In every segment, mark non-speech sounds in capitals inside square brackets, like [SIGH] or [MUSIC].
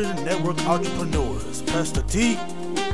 Christian Network Entrepreneurs. Pastor T,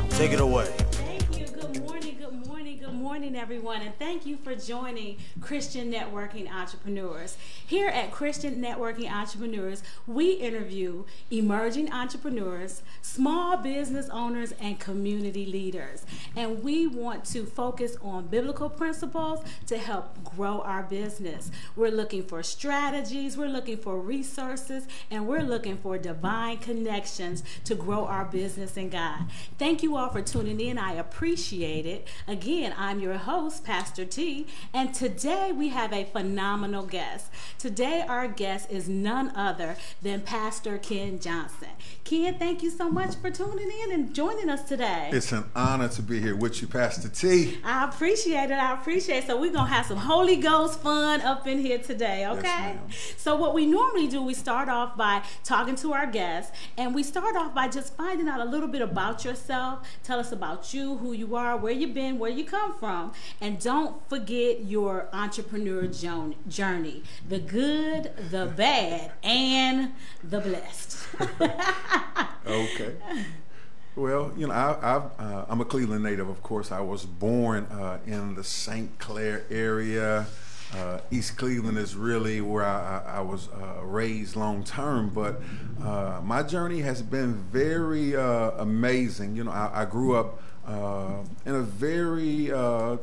take it away. Thank you. Good morning, good morning, good morning, everyone. And thank you for joining Christian Networking Entrepreneurs. Here at Christian Networking Entrepreneurs, we interview emerging entrepreneurs, small business owners, and community leaders. And we want to focus on biblical principles to help grow our business. We're looking for strategies, we're looking for resources, and we're looking for divine connections to grow our business in God. Thank you all for tuning in. I appreciate it. Again, I'm your host, Pastor T, and today we have a phenomenal guest. Today, our guest is none other than Pastor Ken Johnson. Ken, thank you so much for tuning in and joining us today. It's an honor to be here with you, Pastor T. I appreciate it. I appreciate it. So we're gonna have some Holy Ghost fun up in here today, okay? ma'am. so what we normally do, we start off by talking to our guests, and we start off by just finding out a little bit about yourself. Tell us about you, who you are, where you've been, where you come from, and don't forget your entrepreneur jour- journey: the good, the bad, and the blessed. [LAUGHS] Okay. Well, you know, I, I've, uh, I'm a Cleveland native, of course. I was born uh, in the St. Clair area. Uh, East Cleveland is really where I, I, was uh, raised long term, but uh, my journey has been very uh, amazing. You know, I, I grew up in a very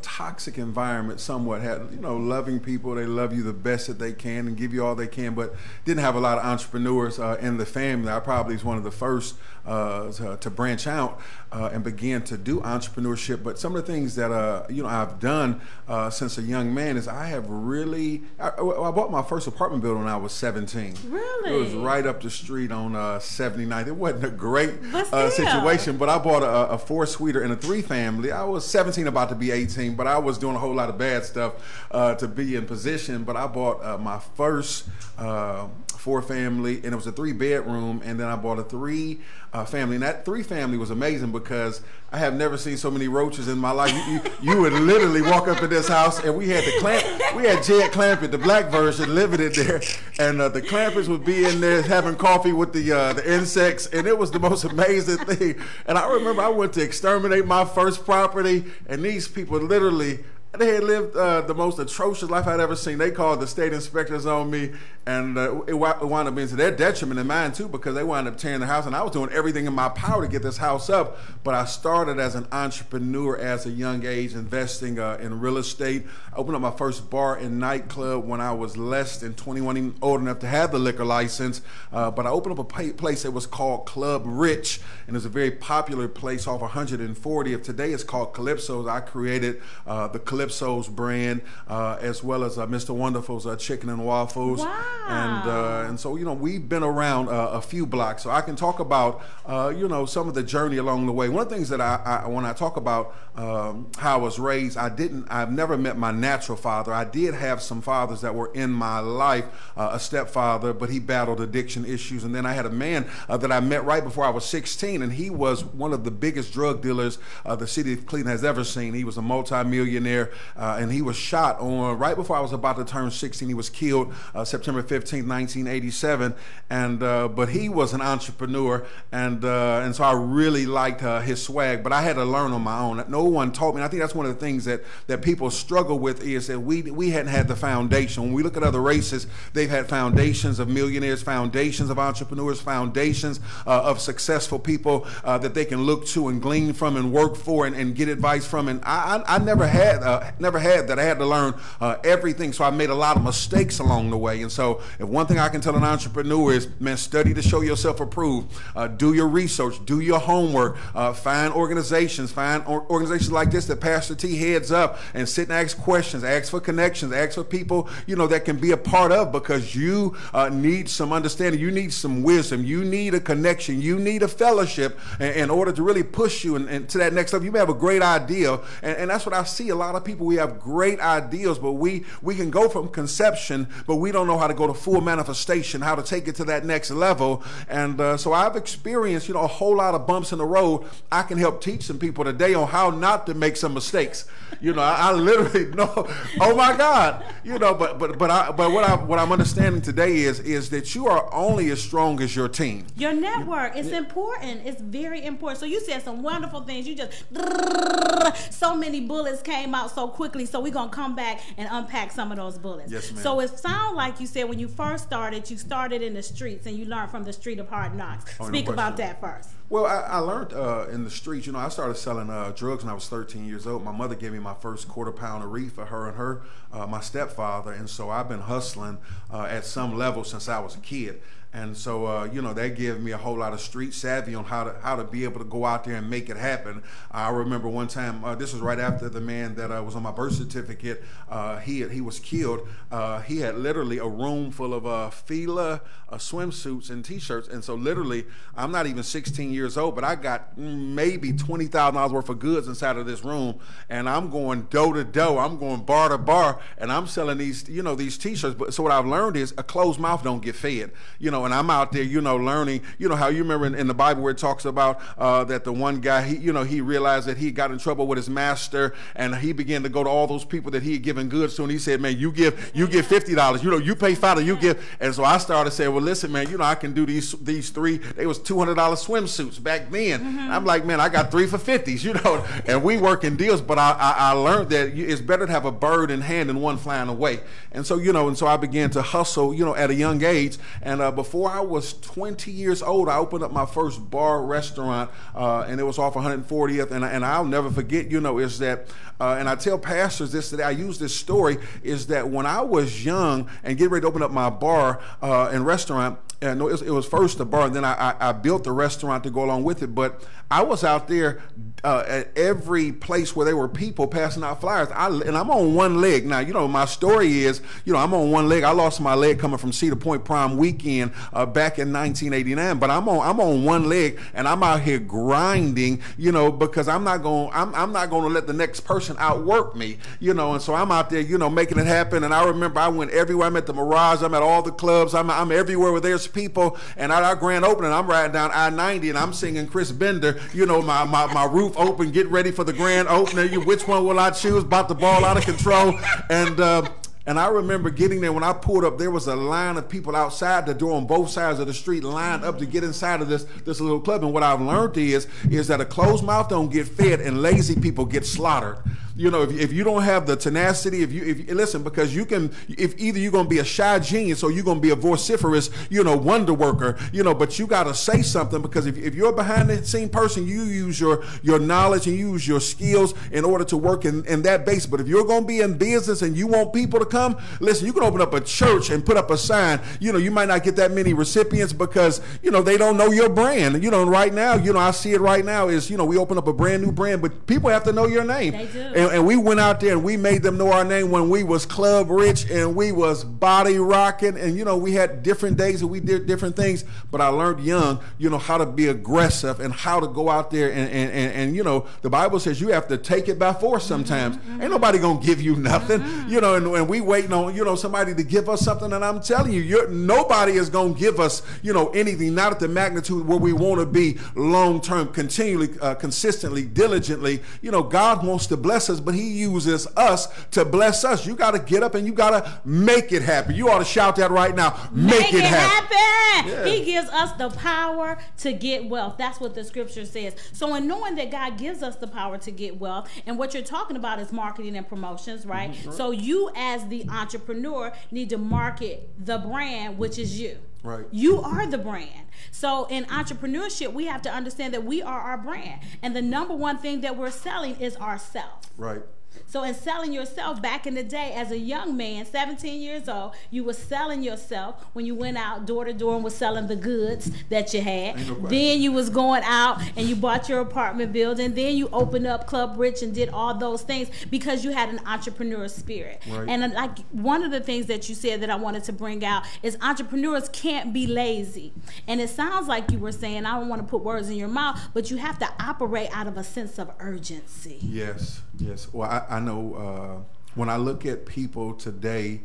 toxic environment. Somewhat had you know loving people. They love you the best that they can and give you all they can, but didn't have a lot of entrepreneurs in the family. I probably was one of the first uh, to, to branch out uh, and begin to do entrepreneurship. But some of the things that uh, you know I've done uh, since a young man is I have really. I, I bought my first apartment building when I was 17. Really? It was right up the street on uh, 79th. It wasn't a great uh, situation, but I bought a, a four suiter and a three family. I was 17, about to be 18, but I was doing a whole lot of bad stuff uh, to be in position. But I bought uh, my first uh, four family, and it was a three bedroom, and then I bought a three uh, family. And that three family was amazing because I have never seen so many roaches in my life. You, you, [LAUGHS] you would literally walk up in this house, and we had the clamp, we had Jed Clampett, the black version, living in there, and uh, the Clampetts would be in there having coffee with the uh, the insects, and it was the most amazing thing. And I remember I went to exterminate my first property, and these people literally they had lived uh, the most atrocious life I'd ever seen. They called the state inspectors on me, and uh, it, wound up being to their detriment and mine too, because they wound up tearing the house. And I was doing everything in my power to get this house up. But I started as an entrepreneur as a young age, investing uh, in real estate. I opened up my first bar and nightclub when I was less than 21, even old enough to have the liquor license. Uh, but I opened up a place that was called Club Rich, and it's a very popular place off 140. Of today, it's called Calypso's. I created the uh, Calypso's brand, uh, as well as uh, Mr. Wonderful's uh, Chicken and Waffles. And Wow. uh, and so you know we've been around uh, a few blocks, so I can talk about uh, you know some of the journey along the way. One of the things that I, I when I talk about um, how I was raised, I didn't, I've never met my natural father. I did have some fathers that were in my life, uh, a stepfather, but he battled addiction issues, and then I had a man uh, that I met right before I was 16, and he was one of the biggest drug dealers uh, the city of Cleveland has ever seen. He was a multimillionaire, uh, and he was shot on right before I was about to turn 16. He was killed uh, September 15, 1987, and uh, but he was an entrepreneur, and uh, and so I really liked uh, his swag. But I had to learn on my own. No one taught me. And I think that's one of the things that that people struggle with is that we we hadn't had the foundation. When we look at other races, they've had foundations of millionaires, foundations of entrepreneurs, foundations of successful people that they can look to and glean from and work for and, and get advice from. And I, I, I never had uh, never had that. I had to learn uh, everything. So I made a lot of mistakes along the way. And so if one thing I can tell an entrepreneur is, man, study to show yourself approved. Uh, do your research. Do your homework. Uh, find organizations. Find or- organizations like this that Pastor T heads up and sit and ask questions. Ask for connections. Ask for people you know that can be a part of because you uh, need some understanding. You need some wisdom. You need a connection. You need a fellowship in, in order to really push you and, and to that next level. You may have a great idea, and, and that's what I see. A lot of people we have great ideas, but we we can go from conception, but we don't know how to go go to full manifestation, how to take it to that next level. And uh, so I've experienced, you know, a whole lot of bumps in the road. I can help teach some people today on how not to make some mistakes. You know, I, I literally [LAUGHS] know. Oh my God, you know. But but but I but what I what I'm understanding today is is that you are only as strong as your team. Your network is important. It's very important. So you said some wonderful things. You just [LAUGHS] so many bullets came out so quickly. So we're gonna come back and unpack some of those bullets. Yes, ma'am. So it sounds like you said when you first started, you started in the streets and you learned from the street of hard knocks. Oh, no Speak about that first. Well, I, I learned uh, in the streets. You know, I started selling uh, drugs when I was 13 years old. My mother gave me my first quarter pound of reefer, for her and her, uh, my stepfather, and so I've been hustling uh, at some level since I was a kid. And so, uh, you know, that gave me a whole lot of street savvy on how to how to be able to go out there and make it happen. I remember one time, uh, this was right after the man that uh, was on my birth certificate. Uh, he had, he was killed. Uh, he had literally a room full of uh, Fila uh, swimsuits and T-shirts. And so, literally, I'm not even 16 years old, but I got maybe twenty thousand dollars worth of goods inside of this room, and I'm going door to door. I'm going bar to bar, and I'm selling these, you know, these T-shirts. But so what I've learned is a closed mouth don't get fed. You know, and I'm out there, you know, learning. You know how you remember in, in the Bible where it talks about uh, that the one guy, he, you know, he realized that he got in trouble with his master, and he began to go to all those people that he had given goods to, and he said, "Man, you give, you give fifty dollars. You know, you pay five you give." And so I started saying, "Well, listen, man, you know, I can do these these three. They was two hundred dollars swimsuits back then. I'm like, man, I got three for fifties, you know, [LAUGHS] and we work in deals. But I, I, I learned that it's better to have a bird in hand than one flying away. And so, you know, and so I began to hustle, you know, at a young age. And uh, before I was 20 years old, I opened up my first bar restaurant, uh, and it was off 140th. And, and I'll never forget, you know, is that, uh, and I tell pastors this today, I use this story, is that when I was young and getting ready to open up my bar uh, and restaurant, no, it was, it was first the bar, and then I, I, I built the restaurant to go along with it. But I was out there uh, at every place where there were people passing out flyers. I, and I'm on one leg now. You know, my story is, you know, I'm on one leg. I lost my leg coming from Cedar Point Prime Weekend uh, back in 1989. But I'm on I'm on one leg, and I'm out here grinding. You know, because I'm not going I'm I'm not going to let the next person outwork me. You know, and so I'm out there, you know, making it happen. And I remember I went everywhere. I'm at the Mirage. I'm at all the clubs. I'm I'm everywhere where there's people. And at our grand opening, I'm riding down I-90 and I'm singing Chris Bender. You know, my my, my roof open, get ready for the grand opening. You, which one will I choose? About the ball out of control. And uh, and I remember getting there when I pulled up, there was a line of people outside the door on both sides of the street lined up to get inside of this, this little club. And what I've learned is, is that a closed mouth don't get fed and lazy people get slaughtered. You know, if, if you don't have the tenacity, if you, if listen, because you can, if either you're going to be a shy genius or you're going to be a vociferous, you know, wonder worker, you know, but you got to say something because if, if you're a behind the scene person, you use your, your knowledge and you use your skills in order to work in, in that base. But if you're going to be in business and you want people to come, listen, you can open up a church and put up a sign. You know, you might not get that many recipients because, you know, they don't know your brand. You know, right now, you know, I see it right now is, you know, we open up a brand new brand, but people have to know your name. They do. And, and we went out there and we made them know our name when we was club rich and we was body rocking. And, you know, we had different days and we did different things. But I learned young, you know, how to be aggressive and how to go out there. And, and, and, and you know, the Bible says you have to take it by force sometimes. Ain't nobody going to give you nothing, you know, and, and we waiting on, you know, somebody to give us something. And I'm telling you, you're, nobody is going to give us, you know, anything, not at the magnitude where we want to be long term, continually, uh, consistently, diligently. You know, God wants to bless us, but He uses us to bless us. You got to get up and you got to make it happen. You ought to shout that right now. Make, it, happen. Yeah. He gives us the power to get wealth. That's what the scripture says. So, in knowing that God gives us the power to get wealth, and what you're talking about is marketing and promotions, right? Mm-hmm. So, you as the entrepreneur need to market the brand, which is you. Right. You are the brand. So in entrepreneurship, we have to understand that we are our brand. And the number one thing that we're selling is ourselves. Right. So in selling yourself back in the day as a young man, 17 years old, you were selling yourself when you went out door to door and was selling the goods that you had. No then you was going out and you bought your apartment building. Then you opened up Club Rich and did all those things because you had an entrepreneur spirit. Right. And uh, like one of the things that you said that I wanted to bring out is entrepreneurs can't be lazy. And it sounds like you were saying, I don't want to put words in your mouth, but you have to operate out of a sense of urgency. Yes, yes. Well, I, I know uh, when I look at people today,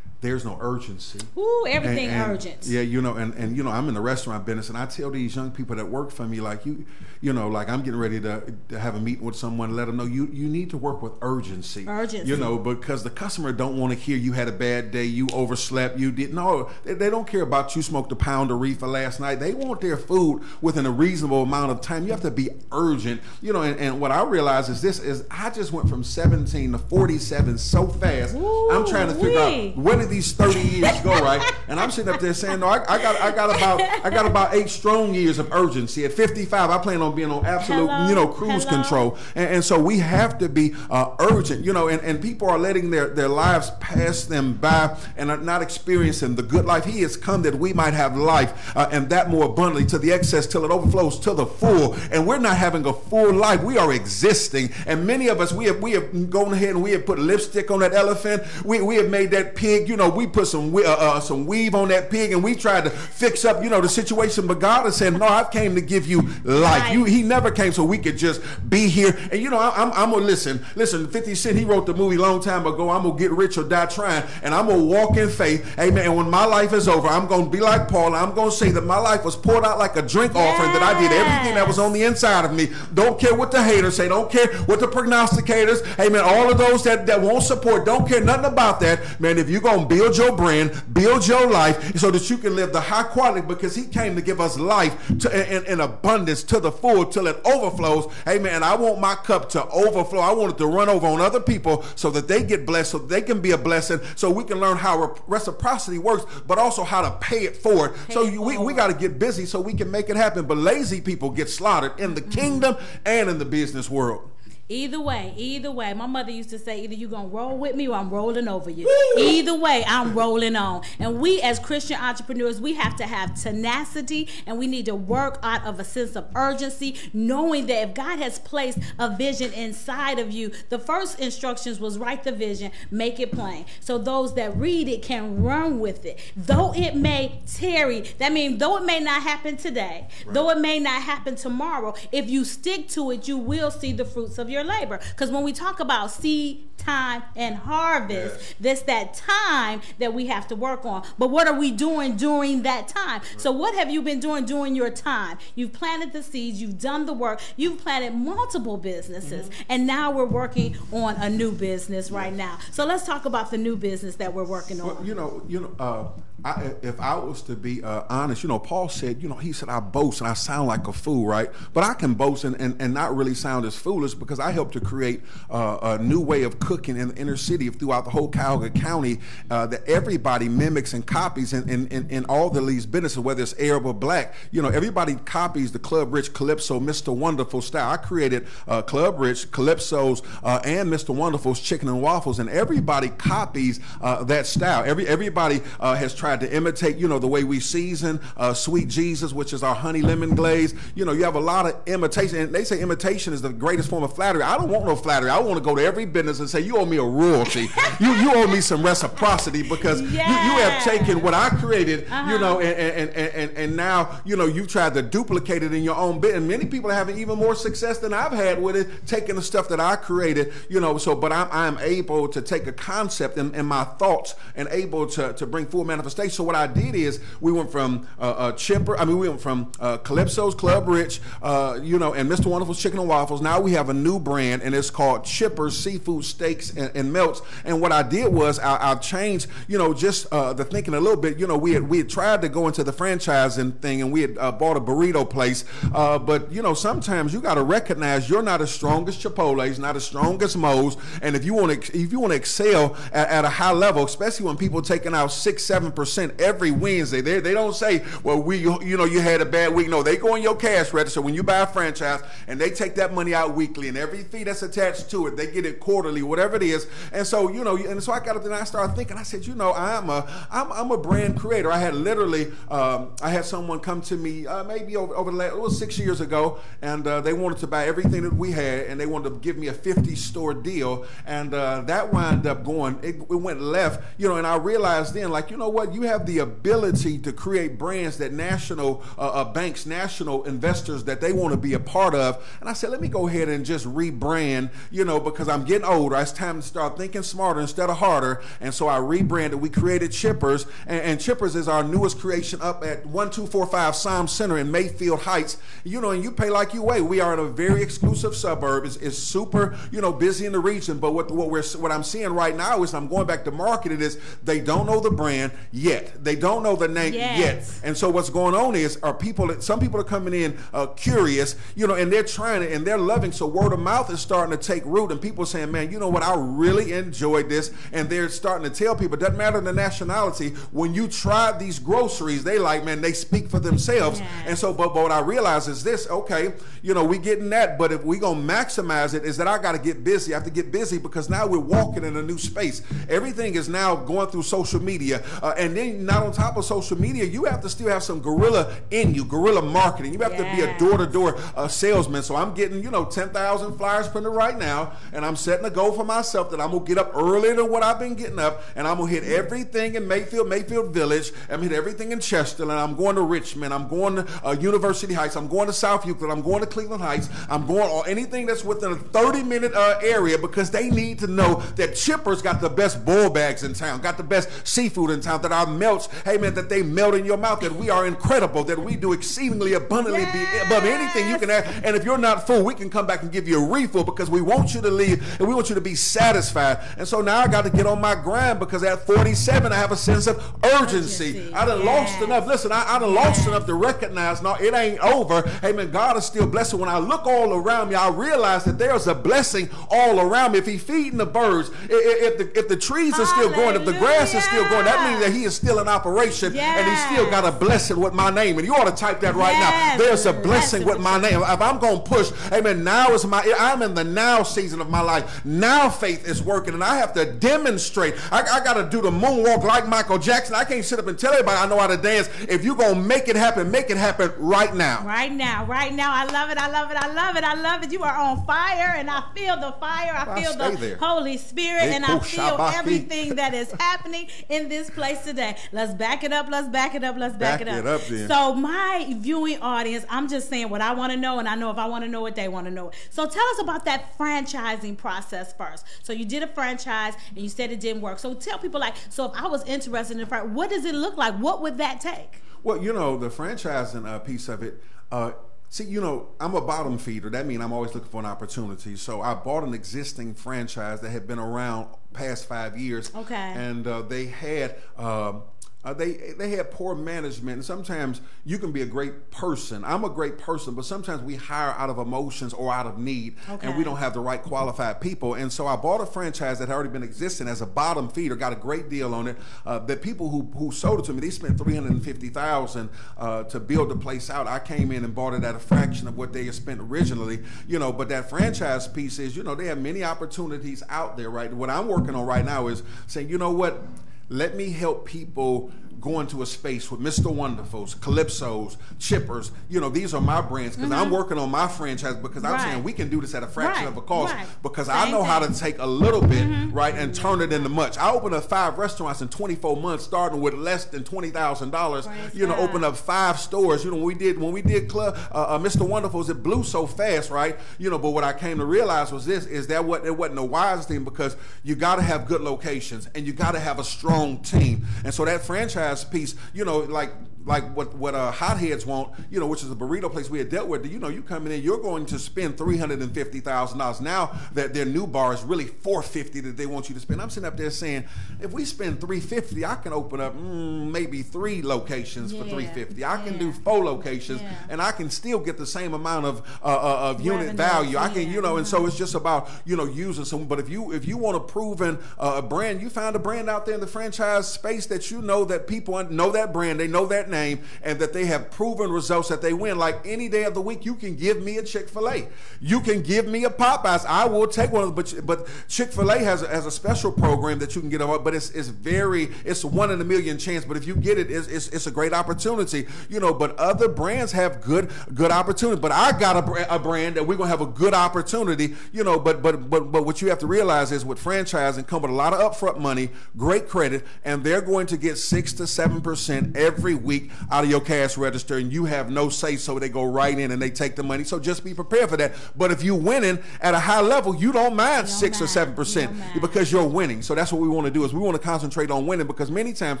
there's no urgency. Ooh, everything And- and, urgent. Yeah, you know, and, and you know, I'm in the restaurant business, and I tell these young people that work for me, like you, you know, like I'm getting ready to, to have a meeting with someone, let them know you you need to work with urgency. Urgency. You know, because the customer don't want to hear you had a bad day, you overslept, you did no, they, they don't care about you smoked a pound of reefer last night. They want their food within a reasonable amount of time. You have to be urgent. You know, and, and what I realize is this is I just went from 17 to 47 so fast. I'm trying to figure Ooh-wee. out did these 30 years go, right? And I'm sitting up there saying, no, I, I got I got about I got about eight strong years of urgency. At 55, I plan on being on absolute, Hello? you know, cruise Hello? control. And, and so we have to be uh, urgent, you know, and, and people are letting their, their lives pass them by and are not experiencing the good life. He has come that we might have life uh, and that more abundantly to the excess till it overflows to the full. And we're not having a full life. We are existing. And many of us, we have, we have gone ahead and we have put lipstick on that elephant. We, we have made that pig, you know, we put some, uh, uh, some weave on that pig and we tried to fix up, you know, the situation. But God is saying, no, I've came to give you life. You, he never came so we could just be here. And you know, I, I'm, I'm gonna listen. Listen, 50 Cent, he wrote the movie long time ago. I'm gonna get rich or die trying, and I'm gonna walk in faith. Amen. And when my life is over, I'm gonna be like Paul. I'm gonna say that my life was poured out like a drink offering. That I did everything that was on the inside of me. Don't care what the haters say. Don't care what the prognosticators. Amen. All of those that, that won't support. Don't care nothing about that, man. If you're gonna build your brand, build your life, so that you can live the high quality, because He came to give us life to, in, in abundance to the full till it overflows. Amen. I want my cup to overflow. I want it to run over on other people so that they get blessed, so they can be a blessing, so we can learn how reciprocity works, but also how to pay it forward. so it you, we, we got to get busy so we can make it happen. But lazy people get slaughtered in the mm-hmm. kingdom and in the business world. Either way, either way. My mother used to say, either you're gonna roll with me or I'm rolling over you. Either way, I'm rolling on. And we as Christian entrepreneurs, we have to have tenacity and we need to work out of a sense of urgency, knowing that if God has placed a vision inside of you, the first instructions was write the vision, make it plain. So those that read it can run with it. Though it may tarry, that means though it may not happen today, though it may not happen tomorrow, if you stick to it, you will see the fruits of your labor. Because when we talk about seed, time, and harvest, Yes. that's that time that we have to work on. But what are we doing during that time? So, what have you been doing during your time? You've planted the seeds, you've done the work, you've planted multiple businesses, Mm-hmm. and now we're working on a new business right now. So, let's talk about the new business that we're working on. Well, you know, you know, uh, I, if I was to be uh, honest, you know, Paul said, you know, he said, I boast and I sound like a fool, right? But I can boast and, and, and not really sound as foolish because I helped to create uh, a new way of cooking in the inner city throughout the whole Cuyahoga County uh, that everybody mimics and copies in, in, in, in all the least businesses, whether it's Arab or black. You know, everybody copies the Club Rich Calypso, Mr. Wonderful style. I created uh, Club Rich, Calypso's, uh, and Mr. Wonderful's chicken and waffles, and everybody copies uh, that style. Every everybody has tried to imitate, you know, the way we season uh, Sweet Jesus, which is our honey lemon glaze. You know, you have a lot of imitation, and they say imitation is the greatest form of flattery. I don't want no flattery. I want to go to every business and say, you owe me a royalty. [LAUGHS] you you owe me some reciprocity because you, you have taken what I created, you know, and, and, and, and, and now, you know, you've tried to duplicate it in your own bit. And many people are having even more success than I've had with it, taking the stuff that I created, you know, so, but I'm, I'm able to take a concept in, in my thoughts and able to, to bring full manifestation. So what I did is we went from uh, uh, Chipper, I mean, we went from uh, Calypso's Club Rich, uh, you know, and Mr. Wonderful's Chicken and Waffles. Now we have a new brand and it's called Chipper's Seafood Steaks and, and Melts. And what I did was I, I changed, you know, just uh, the thinking a little bit. You know, we had, we had tried to go into the franchising thing and we had uh, bought a burrito place. But, you know, sometimes you got to recognize you're not as strong as Chipotle's, not as strong as Moe's. And if you want to, if you want to excel at, at a high level, especially when people taking out six, seven percent every Wednesday, they, they don't say, well, we, you know, you had a bad week. No, they go in your cash register when you buy a franchise and they take that money out weekly and every fee that's attached to it, they get it quarterly, whatever it is. And so, you know, and so I got up and I started thinking, I said, you know, I'm a, I'm, I'm a brand creator. I had literally, um, I had someone come to me uh, maybe over, over the last, it was six years ago, and uh, they wanted to buy everything that we had, and they wanted to give me a 50 store deal, and uh, that wound up going, it, it went left, you know, and I realized then, like, you know what, You have the ability to create brands that national uh, uh, banks, national investors that they want to be a part of. And I said, let me go ahead and just rebrand, you know, because I'm getting older. It's time to start thinking smarter instead of harder. And so I rebranded. We created Chippers, and, and Chippers is our newest creation up at 1245 SOM Center in Mayfield Heights. You know, and you pay like you weigh. We are in a very exclusive suburb. It's, it's super, you know, busy in the region. But what, what we're what I'm seeing right now is I'm going back to market. is they don't know the brand yet. They don't know the name Yes. yet. And so what's going on is are people some people are coming in uh, curious, you know, and they're trying it and they're loving. So word of mouth is starting to take root, and people are saying, "Man, you know what? I really enjoyed this." And they're starting to tell people, doesn't matter the nationality. When you try these groceries, they like, man, they speak for themselves. Yes. And so, but, but what I realize is this: okay, you know, we getting that, but if we gonna maximize it, is that I got to get busy. I have to get busy because now we're walking in a new space. Everything is now going through social media, uh, and then not on top of social media, you have to still have some guerrilla in you, guerrilla marketing. You have to be a door to door salesman. So I'm getting, you know, 10,000 flyers printed right now, and I'm setting a goal for myself that I'm going to get up earlier than what I've been getting up, and I'm going to hit everything in Mayfield, Mayfield Village. I'm going to hit everything in Chesterland. I'm going to Richmond. I'm going to uh, University Heights. I'm going to South Euclid. I'm going to Cleveland Heights. I'm going or anything that's within a 30 minute uh, area because they need to know that Chippers got the best boil bags in town, got the best seafood in town, that our melts, hey man, that they melt in your mouth, that we are incredible, that we do exceedingly abundantly be above anything you can ask. And if you're not full, we can come back and give you a refill because we want you to leave and we want you to be satisfied. And so now I got to get on my grind because at 47, I have a sense of urgency. Urgency, I done lost enough. Listen, I, I done lost enough to recognize, no, it ain't over. Hey man, God is still blessing. When I look all around me, I realize that there's a blessing all around me. If He's feeding the birds, i- i- if the, if the trees are still growing, if the grass is still growing, that means that He is still in operation and He's still got a blessing with my name. And you ought to type that right Yes, now. There's a blessing with my name. If I'm going to push, amen, now is my, I'm in the now season of my life. Now faith is working and I have to demonstrate. I, I got to do the moonwalk like Michael Jackson. I can't sit up and tell everybody I know how to dance. If you're going to make it happen, make it happen right now. Right now, right now. I love it. I love it. I love it. I love it. You are on fire, and I feel the fire. I feel the there. Holy Spirit, and I feel everything that is happening in this place today. Let's back it up. Let's back it up. Let's back, Back it up. it up then. So, my viewing audience, I'm just saying what I want to know, and I know if I want to know what they want to know. So, tell us about that franchising process first. So, you did a franchise, and you said it didn't work. So, tell people like, so if I was interested in the fran- what does it look like? What would that take? Well, you know, the franchising uh, piece of it. Uh, see, you know, I'm a bottom feeder. That means I'm always looking for an opportunity. So I bought an existing franchise that had been around past five years. Okay. And uh, they had. Um, uh, they they had poor management, and sometimes you can be a great person. I'm a great person, but sometimes we hire out of emotions or out of need, and we don't have the right qualified people. And so I bought a franchise that had already been existing as a bottom feeder, got a great deal on it. Uh, the people who who sold it to me, they spent three hundred and fifty thousand uh, to build the place out. I came in and bought it at a fraction of what they had spent originally, you know. But that franchise piece is, you know, they have many opportunities out there, right? What I'm working on right now is saying, you know what, let me help people go to a space with Mr. Wonderfuls, Calypsos, Chippers. You know, these are my brands because I'm working on my franchise because I'm Mm-hmm. Right. saying we can do this at a fraction Right, of a cost right. because I Same know how to take a little bit, right, and turn it into much. I opened up five restaurants in 24 months, starting with less than $20,000. You know, God. open up five stores. You know, when we did when we did club uh, uh, Mr. Wonderfuls, it blew so fast, right? You know, but what I came to realize was this: is that what it wasn't the wise thing because you got to have good locations and you got to have a strong team. And so that franchise piece, you know, like like what what uh, Hot Head's want, you know, which is a burrito place we had dealt with. You know, you coming in, you're going to spend three hundred and fifty thousand dollars. Now that their new bar is really four fifty that they want you to spend. I'm sitting up there saying, if we spend three fifty, I can open up mm, maybe three locations for Yeah, three fifty. I can do four locations, Yeah. and I can still get the same amount of uh, uh, of unit Revenue, value. I can, you know, and so it's just about you know using some. But if you if you want a proven uh, a brand, you find a brand out there in the franchise space that you know that people know that brand, they know that name and that they have proven results that they win. Like any day of the week, you can give me a Chick Fil A, you can give me a Popeyes. I will take one of them. But but Chick Fil A has a, has a special program that you can get on. But it's it's very it's one in a million chance. But if you get it, it's, it's, it's a great opportunity. You know. But other brands have good good opportunity. But I got a, a brand that we're gonna have a good opportunity. You know. But but but but what you have to realize is with franchising come with a lot of upfront money, great credit, and they're going to get six to seven percent every week out of your cash register, and you have no say. So they go right in and they take the money. So just be prepared for that. But if you're winning at a high level, you don't mind don't six or seven percent don't because you're winning. So that's what we want to do is we want to concentrate on winning because many times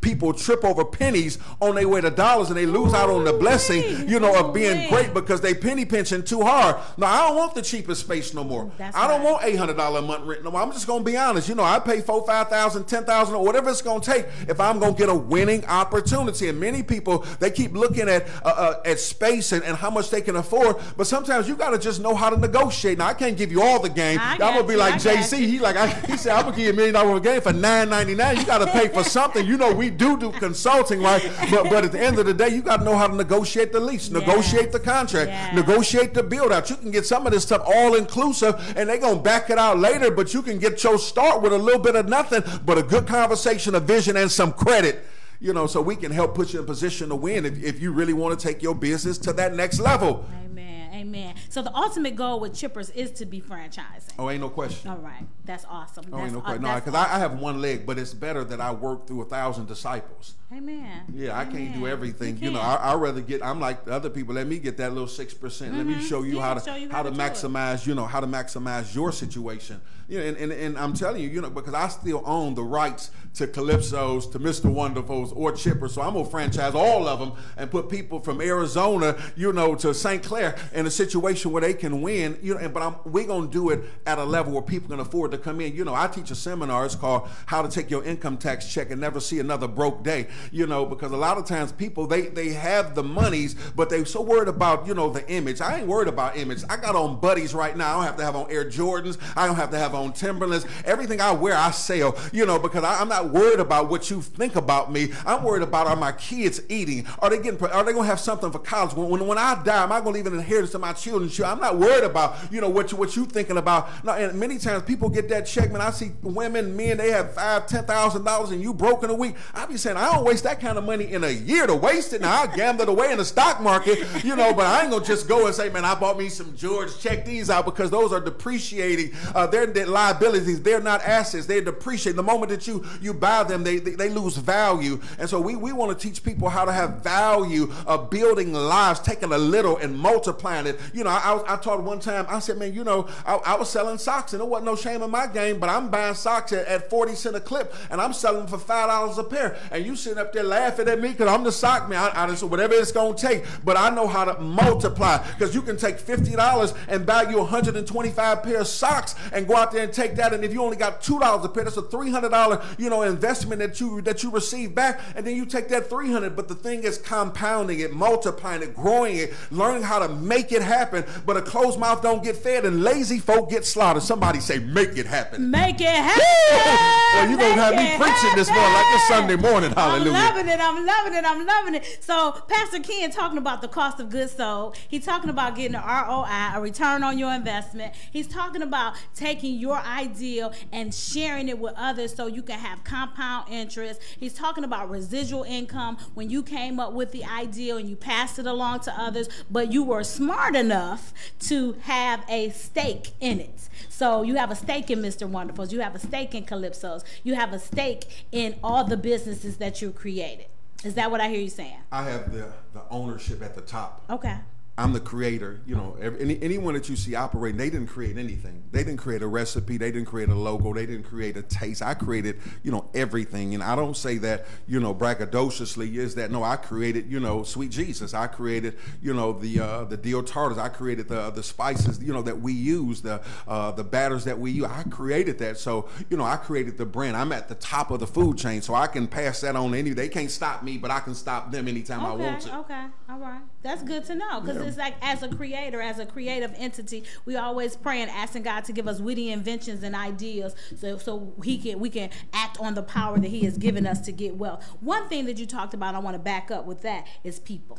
people trip over pennies on their way to dollars and they lose out on the blessing, Ooh-wee. you know, of being Ooh-wee. great because they penny pinching too hard. Now I don't want the cheapest space no more. That's I don't right. want eight hundred dollar a month rent no more. I'm just gonna be honest. You know, I pay four, five thousand, ten thousand, or whatever it's gonna take if I'm gonna get a winning opportunity. And many people they keep looking at uh, uh, at space and, and how much they can afford, but sometimes you gotta just know how to negotiate. Now I can't give you all the game. I I'm gonna be you, like I Jay-Z. He like I, he said I'm gonna give you a million dollar game for nine ninety nine. You gotta pay for something. You know we do do consulting, right? But but at the end of the day, you gotta know how to negotiate the lease, negotiate the contract, Yes. negotiate the build out. You can get some of this stuff all inclusive, and they're gonna back it out later. But you can get your start with a little bit of nothing, but a good conversation, a vision, and some credit. You know, so we can help put you in position to win if, if you really want to take your business to that next level. Amen. Amen. So the ultimate goal with Chippers is to be franchising. Oh, ain't no question. All right. That's awesome. Oh, That's, ain't no question. No, because I, I have one leg, but it's better that I work through a thousand disciples. Amen. Yeah, I can't do everything. You, know. I, I'd rather get. I'm like the other people. Let me get that little six percent. Let me show you Mm-hmm. Yeah, how to show you how, how to do it. maximize. You know how to maximize your situation. You know, and, and, and I'm telling you, you know, because I still own the rights to Calypso's, to Mr. Wonderful's, or Chipper. So I'm gonna franchise all of them and put people from Arizona, you know, to St. Clair in a situation where they can win. You know, and, but I'm, we're gonna do it at a level where people can afford to come in. You know, I teach a seminar. It's called How to Take Your Income Tax Check and Never See Another Broke Day. You know, because a lot of times people they they have the monies, but they're so worried about you know the image. I ain't worried about image. I got on buddies right now. I don't have to have on Air Jordans. I don't have to have on Timberlands. Everything I wear, I sell. You know, because I, I'm not worried about what you think about me. I'm worried about are my kids eating? Are they getting? Are they gonna have something for college? When when, when I die, am I gonna leave an inheritance to my children? I'm not worried about you know what you what you thinking about. And many times people get that check. Man, I see women, men, they have five, ten thousand dollars, and you broke in a week. I be saying I don't waste that kind of money in a year to waste it. Now I gamble it away in the stock market, you know. But I ain't gonna just go and say, man, I bought me some George. Check these out because those are depreciating. Uh, they're liabilities. They're not assets. They depreciate. The moment that you you buy them, they they, they lose value. And so we we want to teach people how to have value of building lives, taking a little and multiplying it. You know, I, I, I taught one time. I said, man, you know, I, I was selling socks, and there wasn't no shame in my game. But I'm buying socks at, at forty cent a clip, and I'm selling for five dollars a pair. And you sitting up there laughing at me because I'm the sock man. I, I just whatever it's gonna take, but I know how to multiply because you can take fifty dollars and buy you 125 pair of socks and go out there and take that. And if you only got two dollars a pair, that's a three hundred dollar you know investment that you that you receive back, and then you take that three hundred. But the thing is compounding it, multiplying it, growing it, learning how to make it happen. But a closed mouth don't get fed, and lazy folk get slaughtered. Somebody say, make it happen. Make it happen. Well, you gonna have me preaching this morning like it's. Sunday morning. Hallelujah. I'm loving it. I'm loving it. I'm loving it. So, Pastor Ken talking about the cost of goods sold. He's talking about getting an ROI, a return on your investment. He's talking about taking your ideal and sharing it with others so you can have compound interest. He's talking about residual income when you came up with the ideal and you passed it along to others, but you were smart enough to have a stake in it. So you have a stake in Mr. Wonderfuls, you have a stake in Calypso's, you have a stake in all the businesses that you created. Is that what I hear you saying? I have the the ownership at the top. Okay. I'm the creator. You know, every, any, anyone that you see operating, they didn't create anything. They didn't create a recipe. They didn't create a logo. They didn't create a taste. I created, you know, everything. And I don't say that, you know, braggadociously. Is that no? I created, you know, sweet Jesus. I created, you know, the uh, the deal tartars. I created the the spices, you know, that we use, the uh, the batters that we use. I created that. So, you know, I created the brand. I'm at the top of the food chain, so I can pass that on to any. They can't stop me, but I can stop them anytime I want to. Okay. All right. That's good to know because it's like as a creator, as a creative entity, we always pray and asking God to give us witty inventions and ideas, so so He can we can act on the power that He has given us to get well. One thing that you talked about, I want to back up with that, is people.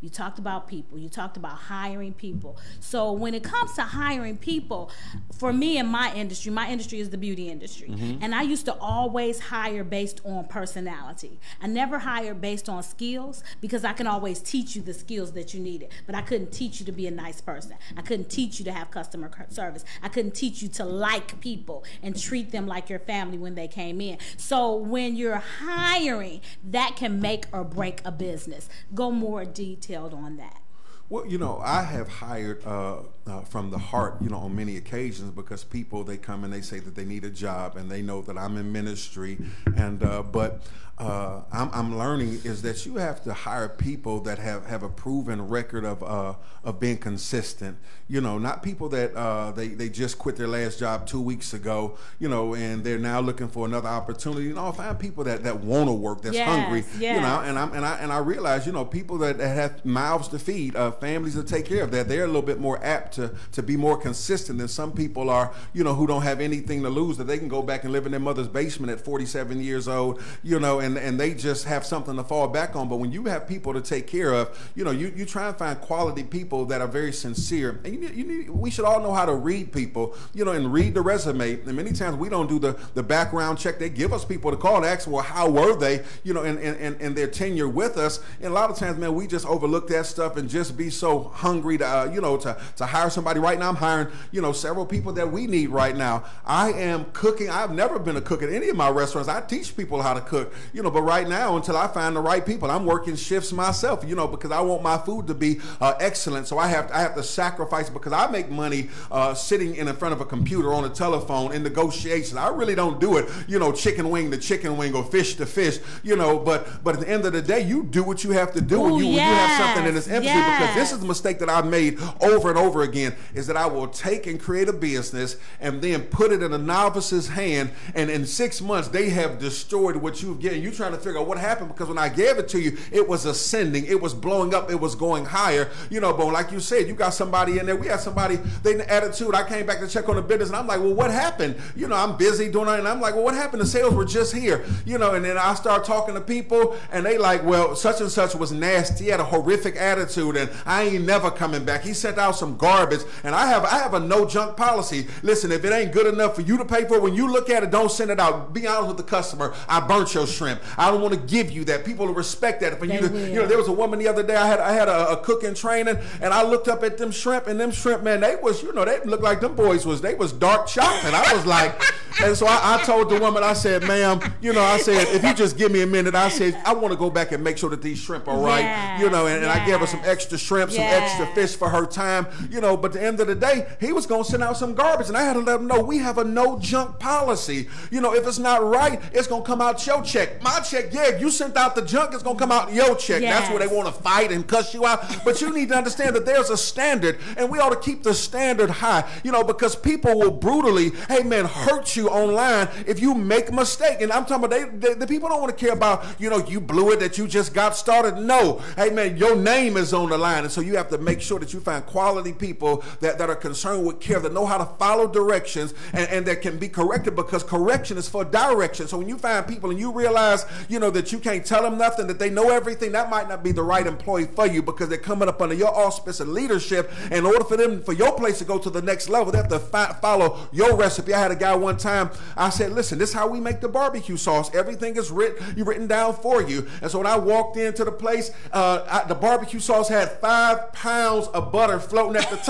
You talked about people. You talked about hiring people. So when it comes to hiring people, for me in my industry, my industry is the beauty industry. Mm-hmm. And I used to always hire based on personality. I never hired based on skills because I can always teach you the skills that you needed. But I couldn't teach you to be a nice person. I couldn't teach you to have customer service. I couldn't teach you to like people and treat them like your family when they came in. So when you're hiring, that can make or break a business. Go more detail detailed on that. Well, you know, I have hired uh, uh, from the heart, you know, on many occasions because people they come and they say that they need a job and they know that I'm in ministry, and uh, but uh, I'm, I'm, learning is that you have to hire people that have, have a proven record of uh, of being consistent. You know, not people that uh, they they just quit their last job two weeks ago. You know, and they're now looking for another opportunity. You know, find people that, that want to work, that's yes, hungry. Yes. You know, and I'm and I and I realize you know people that, that have mouths to feed, uh, families to take care of, that they're a little bit more apt to to be more consistent than some people are. You know, who don't have anything to lose, that they can go back and live in their mother's basement at 47 years old. You know, and and they just have something to fall back on. But when you have people to take care of, you know, you, you try and find quality people that are very sincere. And you you need, we should all know how to read people, you know, and read the resume. And many times we don't do the, the background check. They give us people to call and ask, well, how were they, you know, and, and, and their tenure with us. And a lot of times, man, we just overlook that stuff and just be so hungry to, uh, you know, to, to hire somebody. Right now, I'm hiring, you know, several people that we need right now. I am cooking. I've never been a cook at any of my restaurants. I teach people how to cook, you know, but right now, until I find the right people, I'm working shifts myself, you know, because I want my food to be uh, excellent. So I have to, I have to sacrifice because I make money uh, sitting in front of a computer on a telephone in negotiations. I really don't do it, you know, chicken wing to chicken wing or fish to fish, you know. But but at the end of the day, you do what you have to do Ooh, when, you, yes, you have something in this empathy. yes. Because this is the mistake that I've made over and over again is that I will take and create a business and then put it in a novice's hand, and in six months they have destroyed what you've given. You trying to figure out what happened because when I gave it to you, it was ascending, it was blowing up, it was going higher. You know, but like you said, you got somebody in there. We had somebody, they the attitude. I came back to check on the business and I'm like, well, what happened? You know, I'm busy doing it. And I'm like, well, what happened? The sales were just here. You know, and then I start talking to people and they like, well, such and such was nasty. He had a horrific attitude and I ain't never coming back. He sent out some garbage and I have I have a no junk policy. Listen, if it ain't good enough for you to pay for it, when you look at it, don't send it out. Be honest with the customer. I burnt your shrimp. I don't want to give you that. People will respect that. For you, to, you know, there was a woman the other day. I had I had a, a cooking training, and I looked up at them shrimp, and them shrimp, man, they was you know they looked like them boys was they was dark chocolate. I was like, [LAUGHS] and so I, I told the woman, I said, ma'am, you know, I said if you just give me a minute, I said I want to go back and make sure that these shrimp are right, Yes, you know, and, and I gave her some extra shrimp, some Yes. extra fish for her time, you know. But at the end of the day, he was gonna send out some garbage, and I had to let him know we have a no junk policy. You know, if it's not right, it's gonna come out your check. My check, yeah, you sent out the junk, it's gonna come out your check. That's where they want to fight and cuss you out. But you need to understand that there's a standard, and we ought to keep the standard high. You know, because people will brutally, hey man, hurt you online if you make a mistake. And I'm talking about they, they, the people don't want to care about, you know, you blew it that you just got started. No, hey man, your name is on the line, and so you have to make sure that you find quality people that, that are concerned with care, that know how to follow directions, and, and that can be corrected because correction is for direction. So when you find people and you realize, you know, that you can't tell them nothing, that they know everything, that might not be the right employee for you because they're coming up under your auspice and leadership. In order for them, for your place to go to the next level, they have to fi- follow your recipe. I had a guy one time. I said, "Listen, this is how we make the barbecue sauce. Everything is written, written down for you." And so when I walked into the place, uh, I, the barbecue sauce had five pounds of butter floating at the top,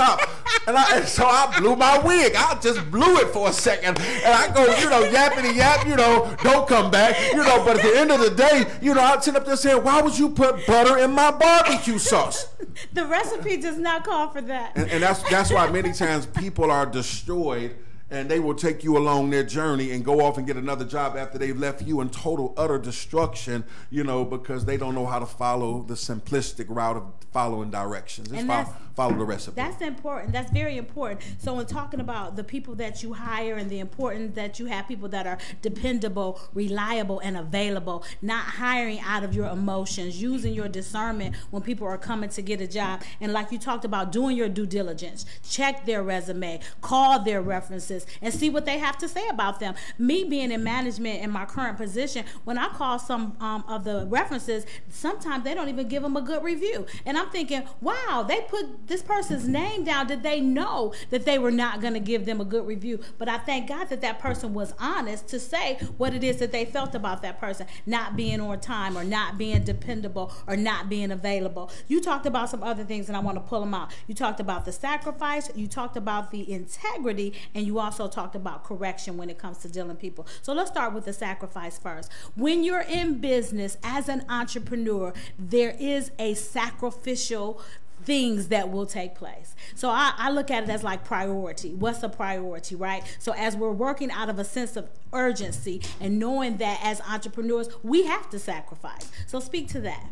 and, I, and so I blew my wig. I just blew it for a second, and I go, you know, yappity yap, you know, don't come back, you know. But at the end of the day, you know, I sit up there saying, "Why would you put butter in my barbecue sauce?" The recipe does not call for that. and, and that's that's why many times people are destroyed and they will take you along their journey and go off and get another job after they've left you in total utter destruction you know because they don't know how to follow the simplistic route of following directions Just And that's- follow the recipe. That's important. That's very important. So, in talking about the people that you hire and the importance that you have people that are dependable, reliable, and available, not hiring out of your emotions, using your discernment when people are coming to get a job. And like you talked about, doing your due diligence, check their resume, call their references, and see what they have to say about them. Me being in management in my current position, when I call some um, of the references, sometimes they don't even give them a good review. And I'm thinking, wow, they put this person's name down. Did they know that they were not going to give them a good review? But I thank God that that person was honest to say what it is that they felt about that person not being on time or not being dependable or not being available. You talked about some other things, and I want to pull them out. You talked about the sacrifice, you talked about the integrity, and you also talked about correction when it comes to dealing people. So let's start with the sacrifice first. When you're in business as an entrepreneur, there is a sacrificial things that will take place. So I, I, look at it as like priority. What's a priority, right? So as we're working out of a sense of urgency and knowing that as entrepreneurs, we have to sacrifice. So speak to that.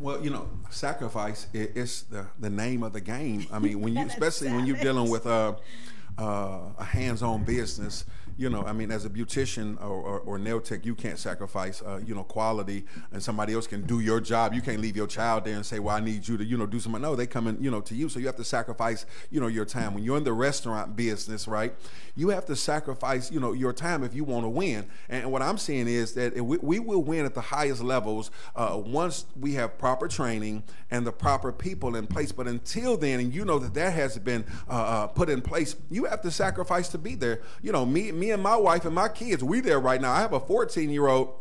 Well, you know, sacrifice is the, the name of the game. I mean, when you, [LAUGHS] especially when you're dealing with a, uh, a hands-on business, you know, I mean, as a beautician or, or, or nail tech, you can't sacrifice, uh, you know, quality, and somebody else can do your job. You can't leave your child there and say, "Well, I need you to, you know, do something." No, they come in, you know, to you. So you have to sacrifice, you know, your time. When you're in the restaurant business, right, you have to sacrifice, you know, your time if you want to win. And what I'm saying is that we, we will win at the highest levels uh, once we have proper training and the proper people in place. But until then, and you know that that has been uh, uh put in place, you have to sacrifice to be there. You know, me, me and my wife and my kids, we there right now. I have a 14 year old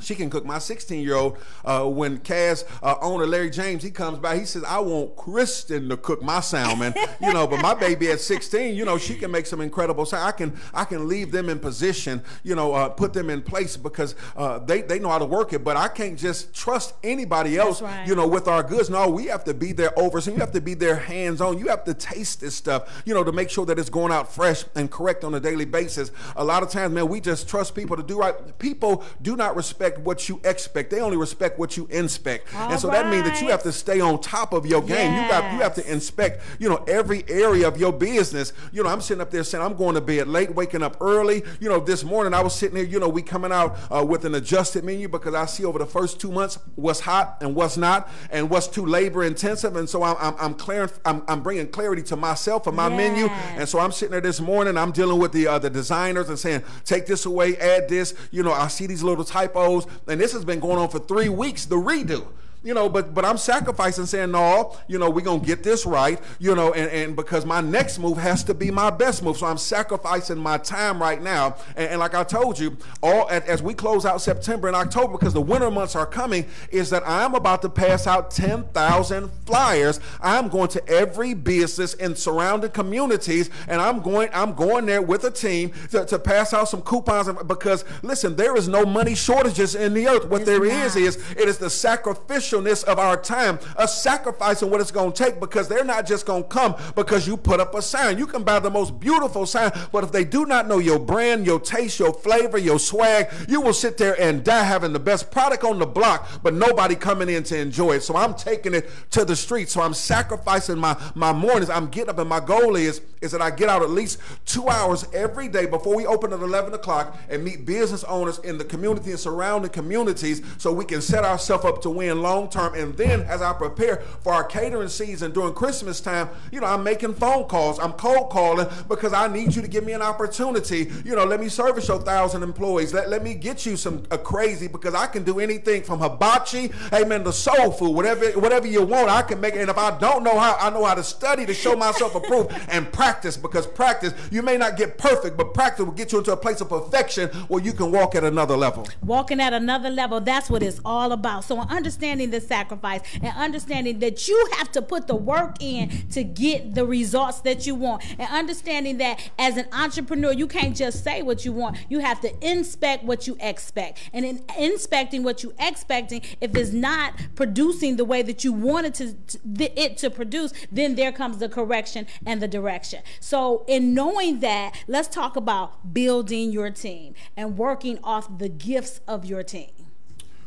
she can cook. My 16 year old, uh, when Kaz uh, owner Larry James, he comes by, he says, I want Kristen to cook my salmon, [LAUGHS] you know, but my baby at 16, you know, she can make some incredible salmon. I can, I can leave them in position, you know, uh, put them in place because uh, they, they know how to work it, but I can't just trust anybody else, right. you know, with our goods. No, we have to be there over, so you have to be there hands on. You have to taste this stuff, you know, to make sure that it's going out fresh and correct on a daily basis. A lot of times, man, we just trust people to do right. People do not respect respect what you expect. They only respect what you inspect. All and so right. that means that you have to stay on top of your game. Yes. You got you have to inspect, you know, every area of your business. You know, I'm sitting up there saying I'm going to bed late, waking up early. You know, this morning I was sitting there, you know, we coming out uh, with an adjusted menu because I see over the first two months what's hot and what's not and what's too labor intensive. And so I'm, I'm, I'm clearing, I'm, I'm bringing clarity to myself and my yes. menu. And so I'm sitting there this morning, I'm dealing with the, uh, the designers and saying, take this away, add this. You know, I see these little typos and this has been going on for three weeks, the redo you know, but but I'm sacrificing saying, no, you know, we're gonna get this right, you know, and, and because my next move has to be my best move. So I'm sacrificing my time right now. And, and like I told you, all as we close out September and October, because the winter months are coming, is that I'm about to pass out 10,000 flyers. I'm going to every business in surrounding communities, and I'm going, I'm going there with a team to, to pass out some coupons because listen, there is no money shortages in the earth. What it's there not. is is it is the sacrificial of our time, us sacrificing what it's going to take because they're not just going to come because you put up a sign. You can buy the most beautiful sign, but if they do not know your brand, your taste, your flavor, your swag, you will sit there and die having the best product on the block, but nobody coming in to enjoy it. So I'm taking it to the street. So I'm sacrificing my, my mornings. I'm getting up, and my goal is, is that I get out at least two hours every day before we open at 11 o'clock and meet business owners in the community and surrounding communities so we can set ourselves up to win long long term. And then as I prepare for our catering season during Christmas time, you know, I'm making phone calls. I'm cold calling because I need you to give me an opportunity. You know, let me service your thousand employees. Let, let me get you some uh, crazy because I can do anything from hibachi, amen, to soul food, whatever whatever you want, I can make it. And if I don't know how, I know how to study to show myself approved [LAUGHS] and practice because practice, you may not get perfect, but practice will get you into a place of perfection where you can walk at another level. Walking at another level, that's what it's all about. So understanding the sacrifice and understanding that you have to put the work in to get the results that you want. And understanding that as an entrepreneur, you can't just say what you want. You have to inspect what you expect. And in inspecting what you expecting, if it's not producing the way that you wanted to, to it to produce, then there comes the correction and the direction. So in knowing that, let's talk about building your team and working off the gifts of your team.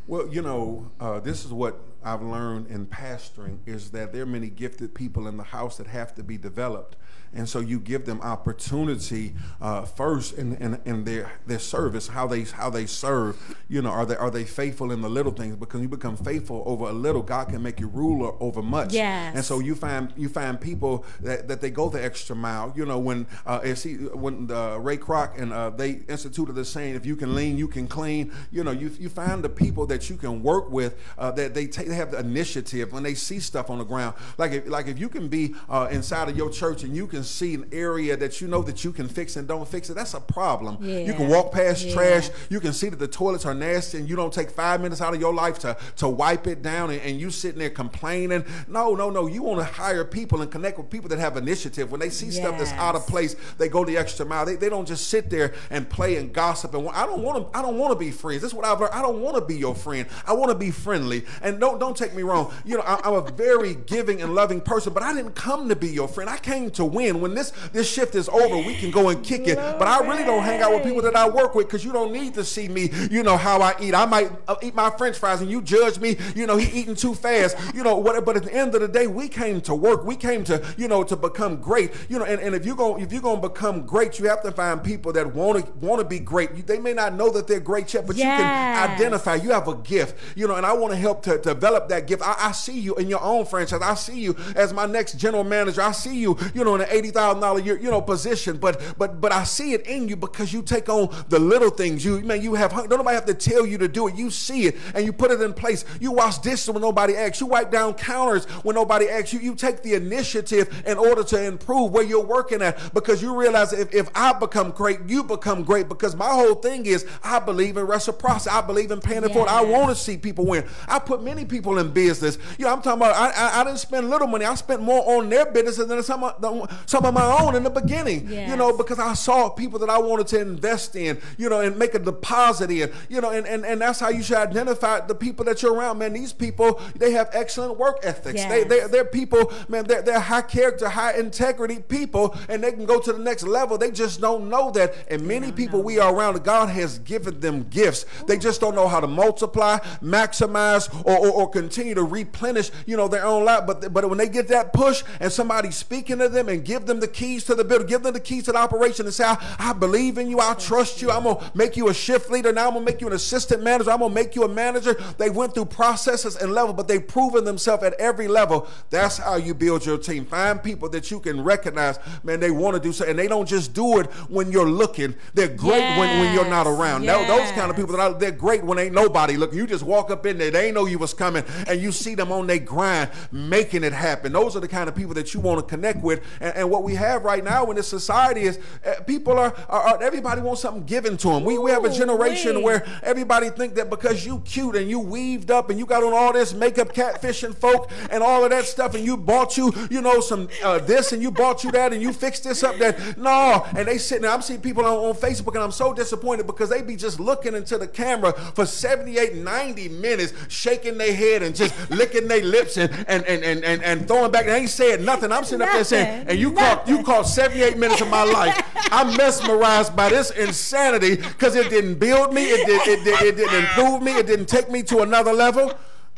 Well, you know, uh, this is what I've learned in pastoring is that there are many gifted people in the house that have to be developed and so you give them opportunity uh, first in, in, in, their their service, how they how they serve. You know, are they are they faithful in the little things? Because you become faithful over a little, God can make you ruler over much. Yes. And so you find you find people that, that they go the extra mile. You know, when uh, see when uh, Ray Kroc and uh, they instituted the saying, if you can lean, you can clean. You know, you you find the people that you can work with uh, that they take they have the initiative when they see stuff on the ground. Like if like if you can be uh, inside of your church and you can can see an area that you know that you can fix and don't fix it, that's a problem. Yeah. You can walk past yeah. trash. You can see that the toilets are nasty and you don't take five minutes out of your life to, to wipe it down and, and you sitting there complaining. No, no, no. You want to hire people and connect with people that have initiative. When they see yes. stuff that's out of place, they go the extra mile. They, they don't just sit there and play and gossip. And I don't want to. I don't want to be friends. This is what I've learned. I don't want to be your friend. I want to be friendly. And don't don't take me wrong. You know, I, I'm a very giving and loving person, but I didn't come to be your friend. I came to win when this this shift is over, we can go and kick it. But I really don't hang out with people that I work with because you don't need to see me, you know, how I eat. I might uh, eat my French fries and you judge me, you know, he eating too fast, you know, what, but at the end of the day, we came to work. We came to, you know, to become great, you know, and, and if you're going if you're to become great, you have to find people that want to want to be great. They may not know that they're great yet, but yes. you can identify. You have a gift, you know, and I want to help to develop that gift. I, I see you in your own franchise. I see you as my next general manager. I see you, you know, in an eighty thousand dollar year, you know, position, but but but I see it in you because you take on the little things. You man, you have don't nobody have to tell you to do it. You see it and you put it in place. You wash dishes when nobody asks. You wipe down counters when nobody asks you. You take the initiative in order to improve where you're working at because you realize if, if I become great, you become great. Because my whole thing is I believe in reciprocity. I believe in paying it forward. I want to see people win. I put many people in business. You know, I'm talking about I, I, I didn't spend little money. I spent more on their business than some of, some of my own in the beginning. Yes. You know, because I saw people that I wanted to invest in, you know, and make a deposit in, you know, and, and, and that's how you should identify the people that you're around. Man, these people, they have excellent work ethics. Yes. They, they're, they're people, man, they're, they're high character, high integrity people, and they can go to the next level. They just don't know that. And many people know. we are around, God has given them gifts. Ooh. They just don't know how to multiply, maximize, or, or, or, continue to replenish, you know, their own life. But, but when they get that push and somebody speaking to them and give them the keys to the building, give them the keys to the operation and say, I, I believe in you, I trust you, I'm gonna make you a shift leader, now I'm gonna make you an assistant manager, I'm gonna make you a manager. They went through processes and level, but they've proven themselves at every level. That's how you build your team. Find people that you can recognize, man, they want to do something. And they don't just do it when you're looking. They're great yes. when, when you're not around. Yes. Now, those kind of people that are, they're great when ain't nobody looking. You just walk up in there, they ain't know you was coming, and you see them on their grind, making it happen. Those are the kind of people that you want to connect with. And, and what we have right now in this society is uh, people are, are, are, everybody wants something given to them. We, we have a generation Ooh, where everybody think that because you cute and you weaved up and you got on all this makeup catfishing folk and all of that stuff and you bought you, you know, some uh, this and you bought you that and you fixed this up that. No. And they sitting there. I'm seeing people on, on Facebook and I'm so disappointed because they be just looking into the camera for 78, 90 minutes, shaking their head and just licking their lips and, and, and, and, and, and throwing back. They ain't saying nothing. I'm sitting nothing, up there saying, and you caught you caught 78 minutes of my life. I'm mesmerized by this insanity because it didn't build me, it, did, it, did, it didn't improve me, it didn't take me to another level.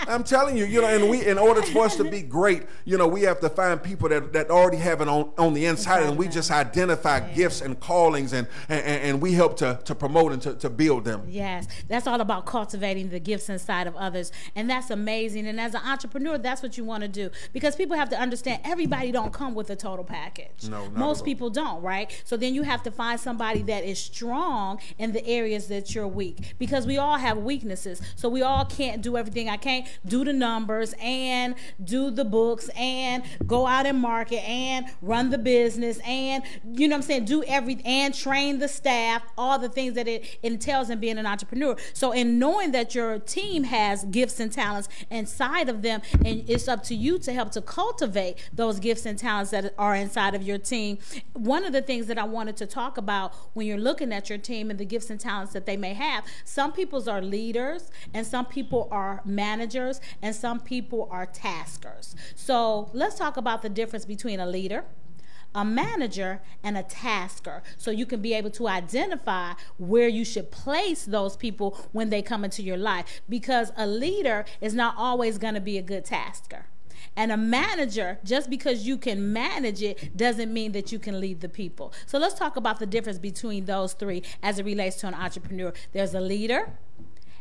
I'm telling you, you know, and we, in order for us to be great, you know, we have to find people that, that already have it on, on the inside, and we just identify yeah. gifts and callings, and, and, and we help to, to promote and to, to build them. Yes, that's all about cultivating the gifts inside of others, and that's amazing. And as an entrepreneur, that's what you want to do because people have to understand everybody don't come with a total package. No, most people don't, right? So then you have to find somebody that is strong in the areas that you're weak because we all have weaknesses. So we all can't do everything. I can't do the numbers and do the books and go out and market and run the business and you know what I'm saying do everything and train the staff all the things that it entails in being an entrepreneur. So in knowing that your team has gifts and talents inside of them and it's up to you to help to cultivate those gifts and talents that are inside of your team. One of the things that I wanted to talk about when you're looking at your team and the gifts and talents that they may have some people's are leaders and some people are managers managers and some people are taskers. So let's talk about the difference between a leader, a manager, and a tasker. So you can be able to identify where you should place those people when they come into your life because a leader is not always going to be a good tasker. And a manager, just because you can manage it, doesn't mean that you can lead the people. So let's talk about the difference between those three as it relates to an entrepreneur. There's a leader,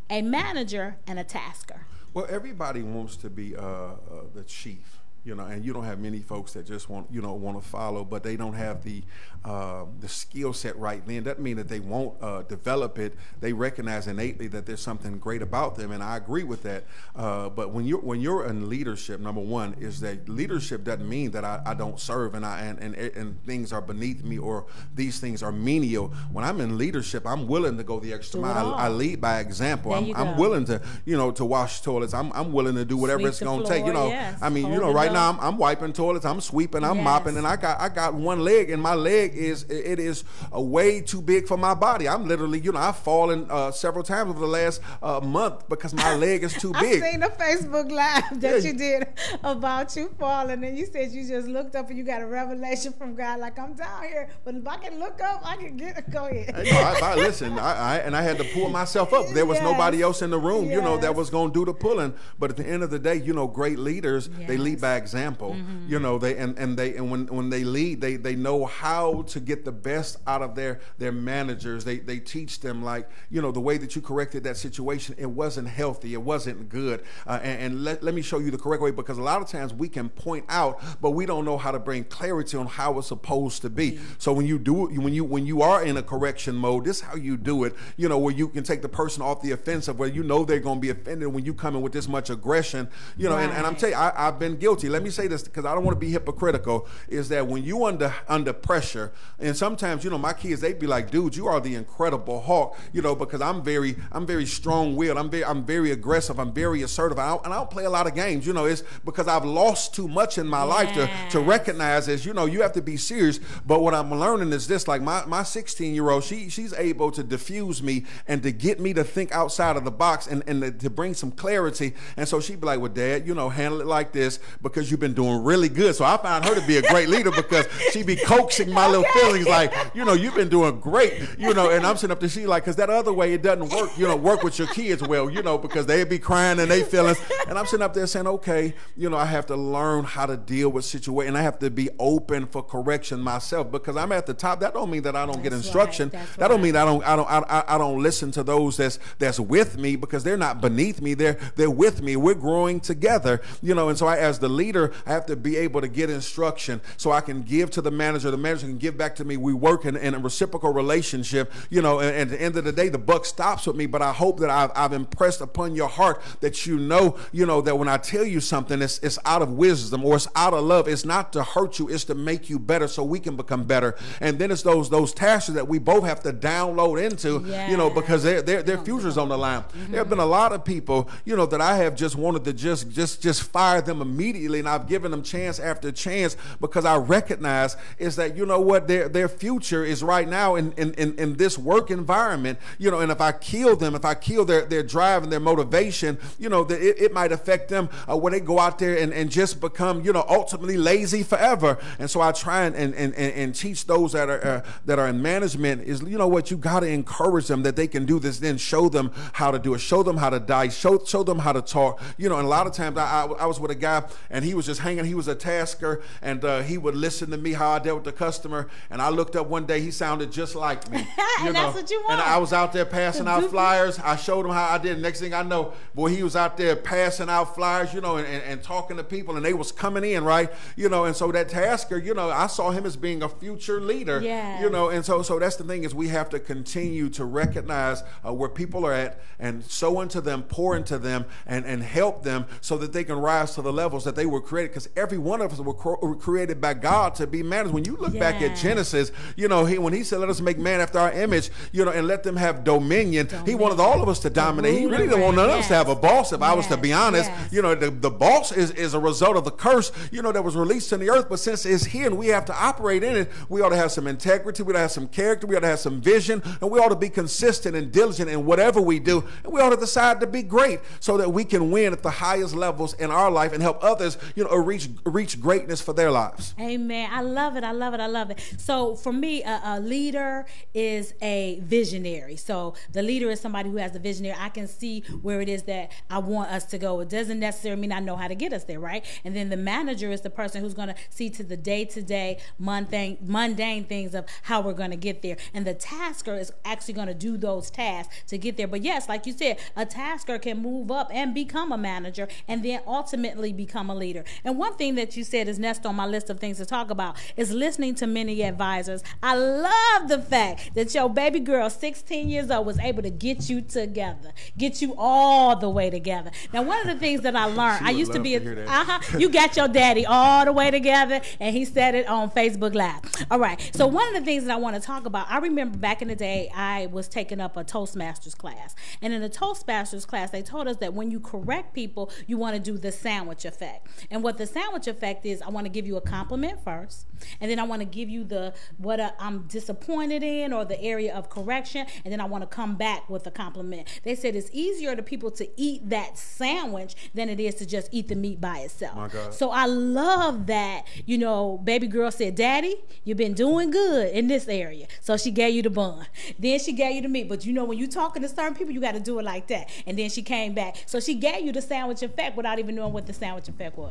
a manager, and a tasker. Well, everybody wants to be uh, uh, the chief you know, and you don't have many folks that just want, you know, want to follow, but they don't have the uh, the skill set right then. Doesn't mean that they won't uh, develop it. They recognize innately that there's something great about them, and I agree with that. Uh, but when you're when you're in leadership, number one is that leadership doesn't mean that I, I don't serve and I and, and and things are beneath me or these things are menial. When I'm in leadership, I'm willing to go the extra mile. I, I, lead by example. I'm, I'm, willing to, you know, to wash toilets. I'm, I'm willing to do whatever Sweep it's going to take. You know, yes. I mean, Hold you know, right right now I'm, I'm, wiping toilets, I'm sweeping, I'm yes. mopping, and I got I got one leg, and my leg is it is a way too big for my body. I'm literally, you know, I've fallen uh, several times over the last uh, month because my [LAUGHS] leg is too big. I seen a Facebook live that yeah. you did about you falling, and you said you just looked up and you got a revelation from God, like I'm down here, but if I can look up, I can get. Go ahead. No, I, I, listen, I, I, and I had to pull myself up. There was yes. nobody else in the room, yes. you know, that was going to do the pulling. But at the end of the day, you know, great leaders they lead by example. Mm-hmm. You know, they and, and they and when when they lead, they they know how to get the best out of their their managers. They they teach them like you know the way that you corrected that situation. It wasn't healthy. It wasn't good. Uh, and, and let let me show you the correct way because a lot of times we can point out, but we don't know how to bring clarity on how it's supposed to be. Mm-hmm. So when you do it, when you when you are in a correction mode, this is how you do it. You know, where you can take the person off the offensive, where you know they're going to be offended when you come in with this much aggression. You know, right. and, and I'm telling you, I, I've been guilty. Let me say this because I don't want to be hypocritical. Is that when you under under pressure, and sometimes you know my kids they'd be like, "Dude, you are the incredible Hulk," you know, because I'm very I'm very strong willed. I'm very I'm very aggressive. I'm very assertive. I and I don't play a lot of games. You know, it's because I've lost too much in my yes. life to to recognize as you know you have to be serious. But what I'm learning is this: like my my 16 year old, she she's able to diffuse me and to get me to think outside of the box and and to bring some clarity. And so she'd be like, "Well, Dad, you know, handle it like this because you've been doing really good. So I found her to be a great leader because she be coaxing my little feelings like, you know, you've been doing great, you know, and I'm sitting up to see like, because that other way it doesn't work, you know, work with your kids well, you know, because they be crying and they feelings. And I'm sitting up there saying, okay, you know, I have to learn how to deal with situation. I have to be open for correction myself because I'm at the top. That don't mean that I don't that's get instruction. Right. That don't mean I don't I don't I, I don't listen to those that's that's with me because they're not beneath me. They're they're with me. We're growing together, you know, and so I as the leader, I have to be able to get instruction so I can give to the manager. The manager can give back to me. We work in, in a reciprocal relationship, you know, and, and, at the end of the day, the buck stops with me. But I hope that I've, I've impressed upon your heart that you know, you know, that when I tell you something, it's, it's out of wisdom or it's out of love. It's not to hurt you, it's to make you better so we can become better. And then it's those those tasks that we both have to download into, you know, because their their, their future's on the line. Mm-hmm. There have been a lot of people, you know, that I have just wanted to just just just fire them immediately, and I've given them chance after chance because I recognize is that you know what their their future is right now in in, in, in this work environment. You know, and if I kill them, if I kill their their drive and their motivation, you know, that it, it might affect them uh, when they go out there and, and just become you know ultimately lazy forever. And so I try and and, and, and teach those that are uh, that are in management is you know what you got to encourage them that they can do this. Then show them how to do it. Show them how to die. Show show them how to talk. You know, and a lot of times I, I, I was with a guy and he was just hanging. He was a tasker, and uh, he would listen to me how I dealt with the customer. And I looked up one day, he sounded just like me. [LAUGHS] and know? that's what you want. And I was out there passing out flyers. I showed him how I did. Next thing I know, boy, he was out there passing out flyers, you know, and, and, and talking to people, and they was coming in, right? You know, and so that tasker, you know, I saw him as being a future leader. Yeah. You know, and so so that's the thing is we have to continue to recognize uh, where people are at and sow into them, pour into them, and and help them so that they can rise to the levels that they were created. Because every one of us were, were created by God to be man. When you look yeah. back at Genesis, you know, he, when he said, let us make man after our image, you know, and let them have dominion, dominion. he wanted all of us to dominate. He really didn't want none of us to have a boss, if yes. I was to be honest. Yes. You know, the, the boss is, is a result of the curse, you know, that was released in the earth. But since it's here and we have to operate in it, we ought to have some integrity, we ought to have some character, we ought to have some vision, and we ought to be consistent and diligent in whatever we do. And we ought to decide to be great so that we can win at the highest levels in our life and help others you know, reach reach greatness for their lives. Amen. I love it. I love it. I love it. So for me, a, a leader is a visionary. So the leader is somebody who has a visionary. I can see where it is that I want us to go. It doesn't necessarily mean I know how to get us there, right? And then the manager is the person who's going to see to the day to day mundane mundane things of how we're going to get there. And the tasker is actually going to do those tasks to get there. But yes, like you said, a tasker can move up and become a manager and then ultimately become a leader. And one thing that you said is next on my list of things to talk about is listening to many advisors. I love the fact that your baby girl, 16 years old, was able to get you together, get you all the way together. Now, one of the things that I [LAUGHS] learned, I used to be, to uh huh, you got your daddy all the way together, and he said it on Facebook Live. All right. So one of the things that I want to talk about, I remember back in the day, I was taking up a Toastmasters class, and in the Toastmasters class, they told us that when you correct people, you want to do the sandwich effect. And what the sandwich effect is, I want to give you a compliment first, and then I want to give you the what I'm disappointed in or the area of correction, and then I want to come back with a compliment. They said it's easier to people to eat that sandwich than it is to just eat the meat by itself. So I love that, you know, baby girl said, Daddy, you've been doing good in this area. So she gave you the bun. Then she gave you the meat. But you know, when you're talking to certain people, you got to do it like that. And then she came back. So she gave you the sandwich effect without even knowing what the sandwich effect was.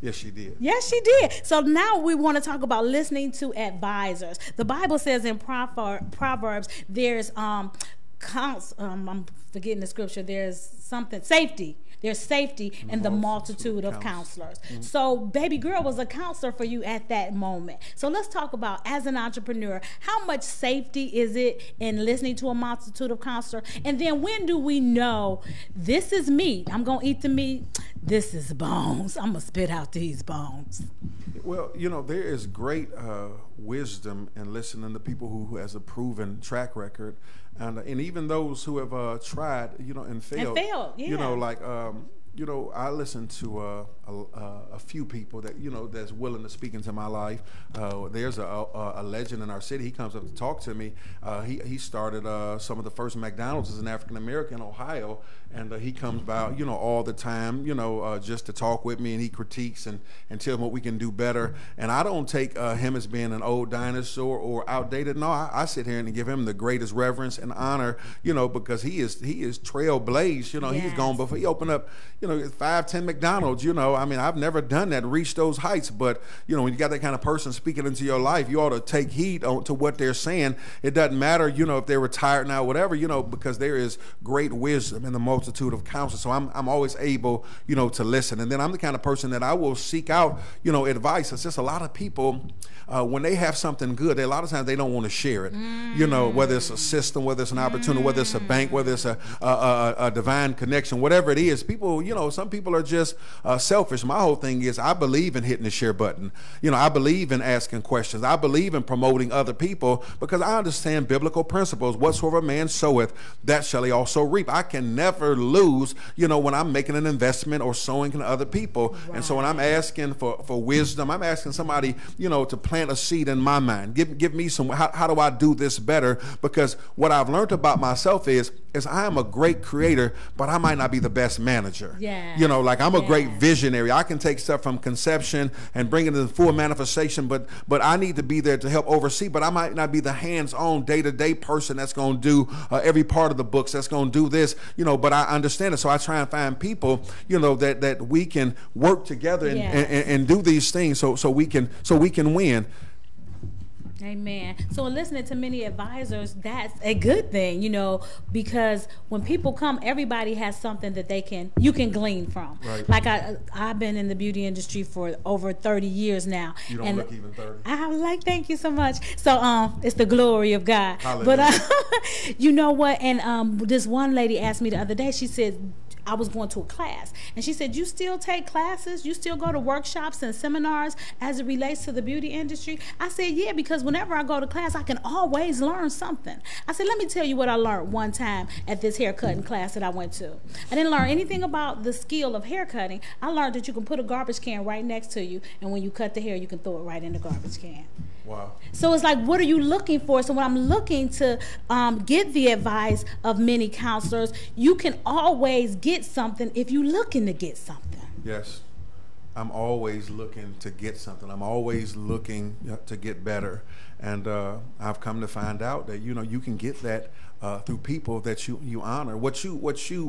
Yes, she did. Yes, she did. So now we want to talk about listening to advisors. The Bible says in Proverbs, there's um, cons- um, I'm forgetting the scripture. There's something safety. There's safety in the multitude of counselors. So, baby girl was a counselor for you at that moment. So, let's talk about as an entrepreneur, how much safety is it in listening to a multitude of counselors? And then, when do we know this is meat? I'm gonna eat the meat. This is bones. I'm gonna spit out these bones. Well, you know, there is great uh, wisdom in listening to people who, who has a proven track record, and and even those who have uh, tried, you know, and failed. And failed, yeah. You know, like um, you know, I listen to uh, a, a, a few people that you know that's willing to speak into my life. Uh, there's a, a, a legend in our city. He comes up to talk to me. Uh, he he started uh, some of the first McDonald's as an African American in Ohio, and uh, he comes by you know all the time, you know, uh, just to talk with me, and he critiques and and tell me what we can do better. And I don't take uh, him as being an old dinosaur or outdated. No, I, I sit here and give him the greatest reverence and honor, you know, because he is he is trailblazed. You know, he's Yes. gone before he opened up, you know, five, ten McDonald's. You know, I mean, I've never done that, reached those heights. But you know, when you got that kind of person speaking into your life, you ought to take heed on, to what they're saying. It doesn't matter, you know, if they're retired now, whatever, you know, because there is great wisdom in the multitude of counsel. So I'm I'm always able, you know, to listen. And then I'm the kind of person that I will seek out, you know, advice. It's just a lot of people uh, when they have something good, they, a lot of times they don't want to share it. You know, whether it's a system, whether it's an opportunity, whether it's a bank, whether it's a, a, a, a divine connection, whatever it is. People, you know, some people are just uh, selfish. My whole thing is I believe in hitting the share button. You know, I believe in asking questions. I believe in promoting other people because I understand biblical principles. Whatsoever man soweth, that shall he also reap. I can never lose, you know, when I'm making an investment or sowing into other people. And so when I'm asking for, for wisdom, I'm asking somebody, you know, to plant a seed in my mind. Give, give me some, how, how do I do this better? Because what I've learned about myself is, is I am a great creator, but I might not be the best manager. Yes. You know, like I'm a great visionary. I can take stuff from conception and bring it into full manifestation, but but I need to be there to help oversee. But I might not be the hands-on, day-to-day person that's going to do uh, every part of the books. That's going to do this, you know. But I understand it, so I try and find people, you know, that that we can work together and, Yes. and, and, and do these things, so so we can so we can win. Amen. So listening to many advisors, that's a good thing, you know, because when people come, everybody has something that they can you can glean from. Right. Like I I've been in the beauty industry for over 30 years now. You don't and look even 30. I'm like, thank you so much. So um it's the glory of God. Hallelujah. But [LAUGHS] uh, you know what? And um this one lady asked me the other day, she said I was going to a class and she said, You still take classes? You still go to workshops and seminars as it relates to the beauty industry? I said, Yeah, because whenever I go to class, I can always learn something. I said, Let me tell you what I learned one time at this haircutting class that I went to. I didn't learn anything about the skill of haircutting. I learned that you can put a garbage can right next to you, and when you cut the hair, you can throw it right in the garbage can. Wow. So it's like, what are you looking for? So when I'm looking to um, get the advice of many counselors, you can always get something if you're looking to get something. Yes. I'm always looking to get something. I'm always looking to get better, and uh, I've come to find out that you know you can get that uh, through people that you you honor. What you what you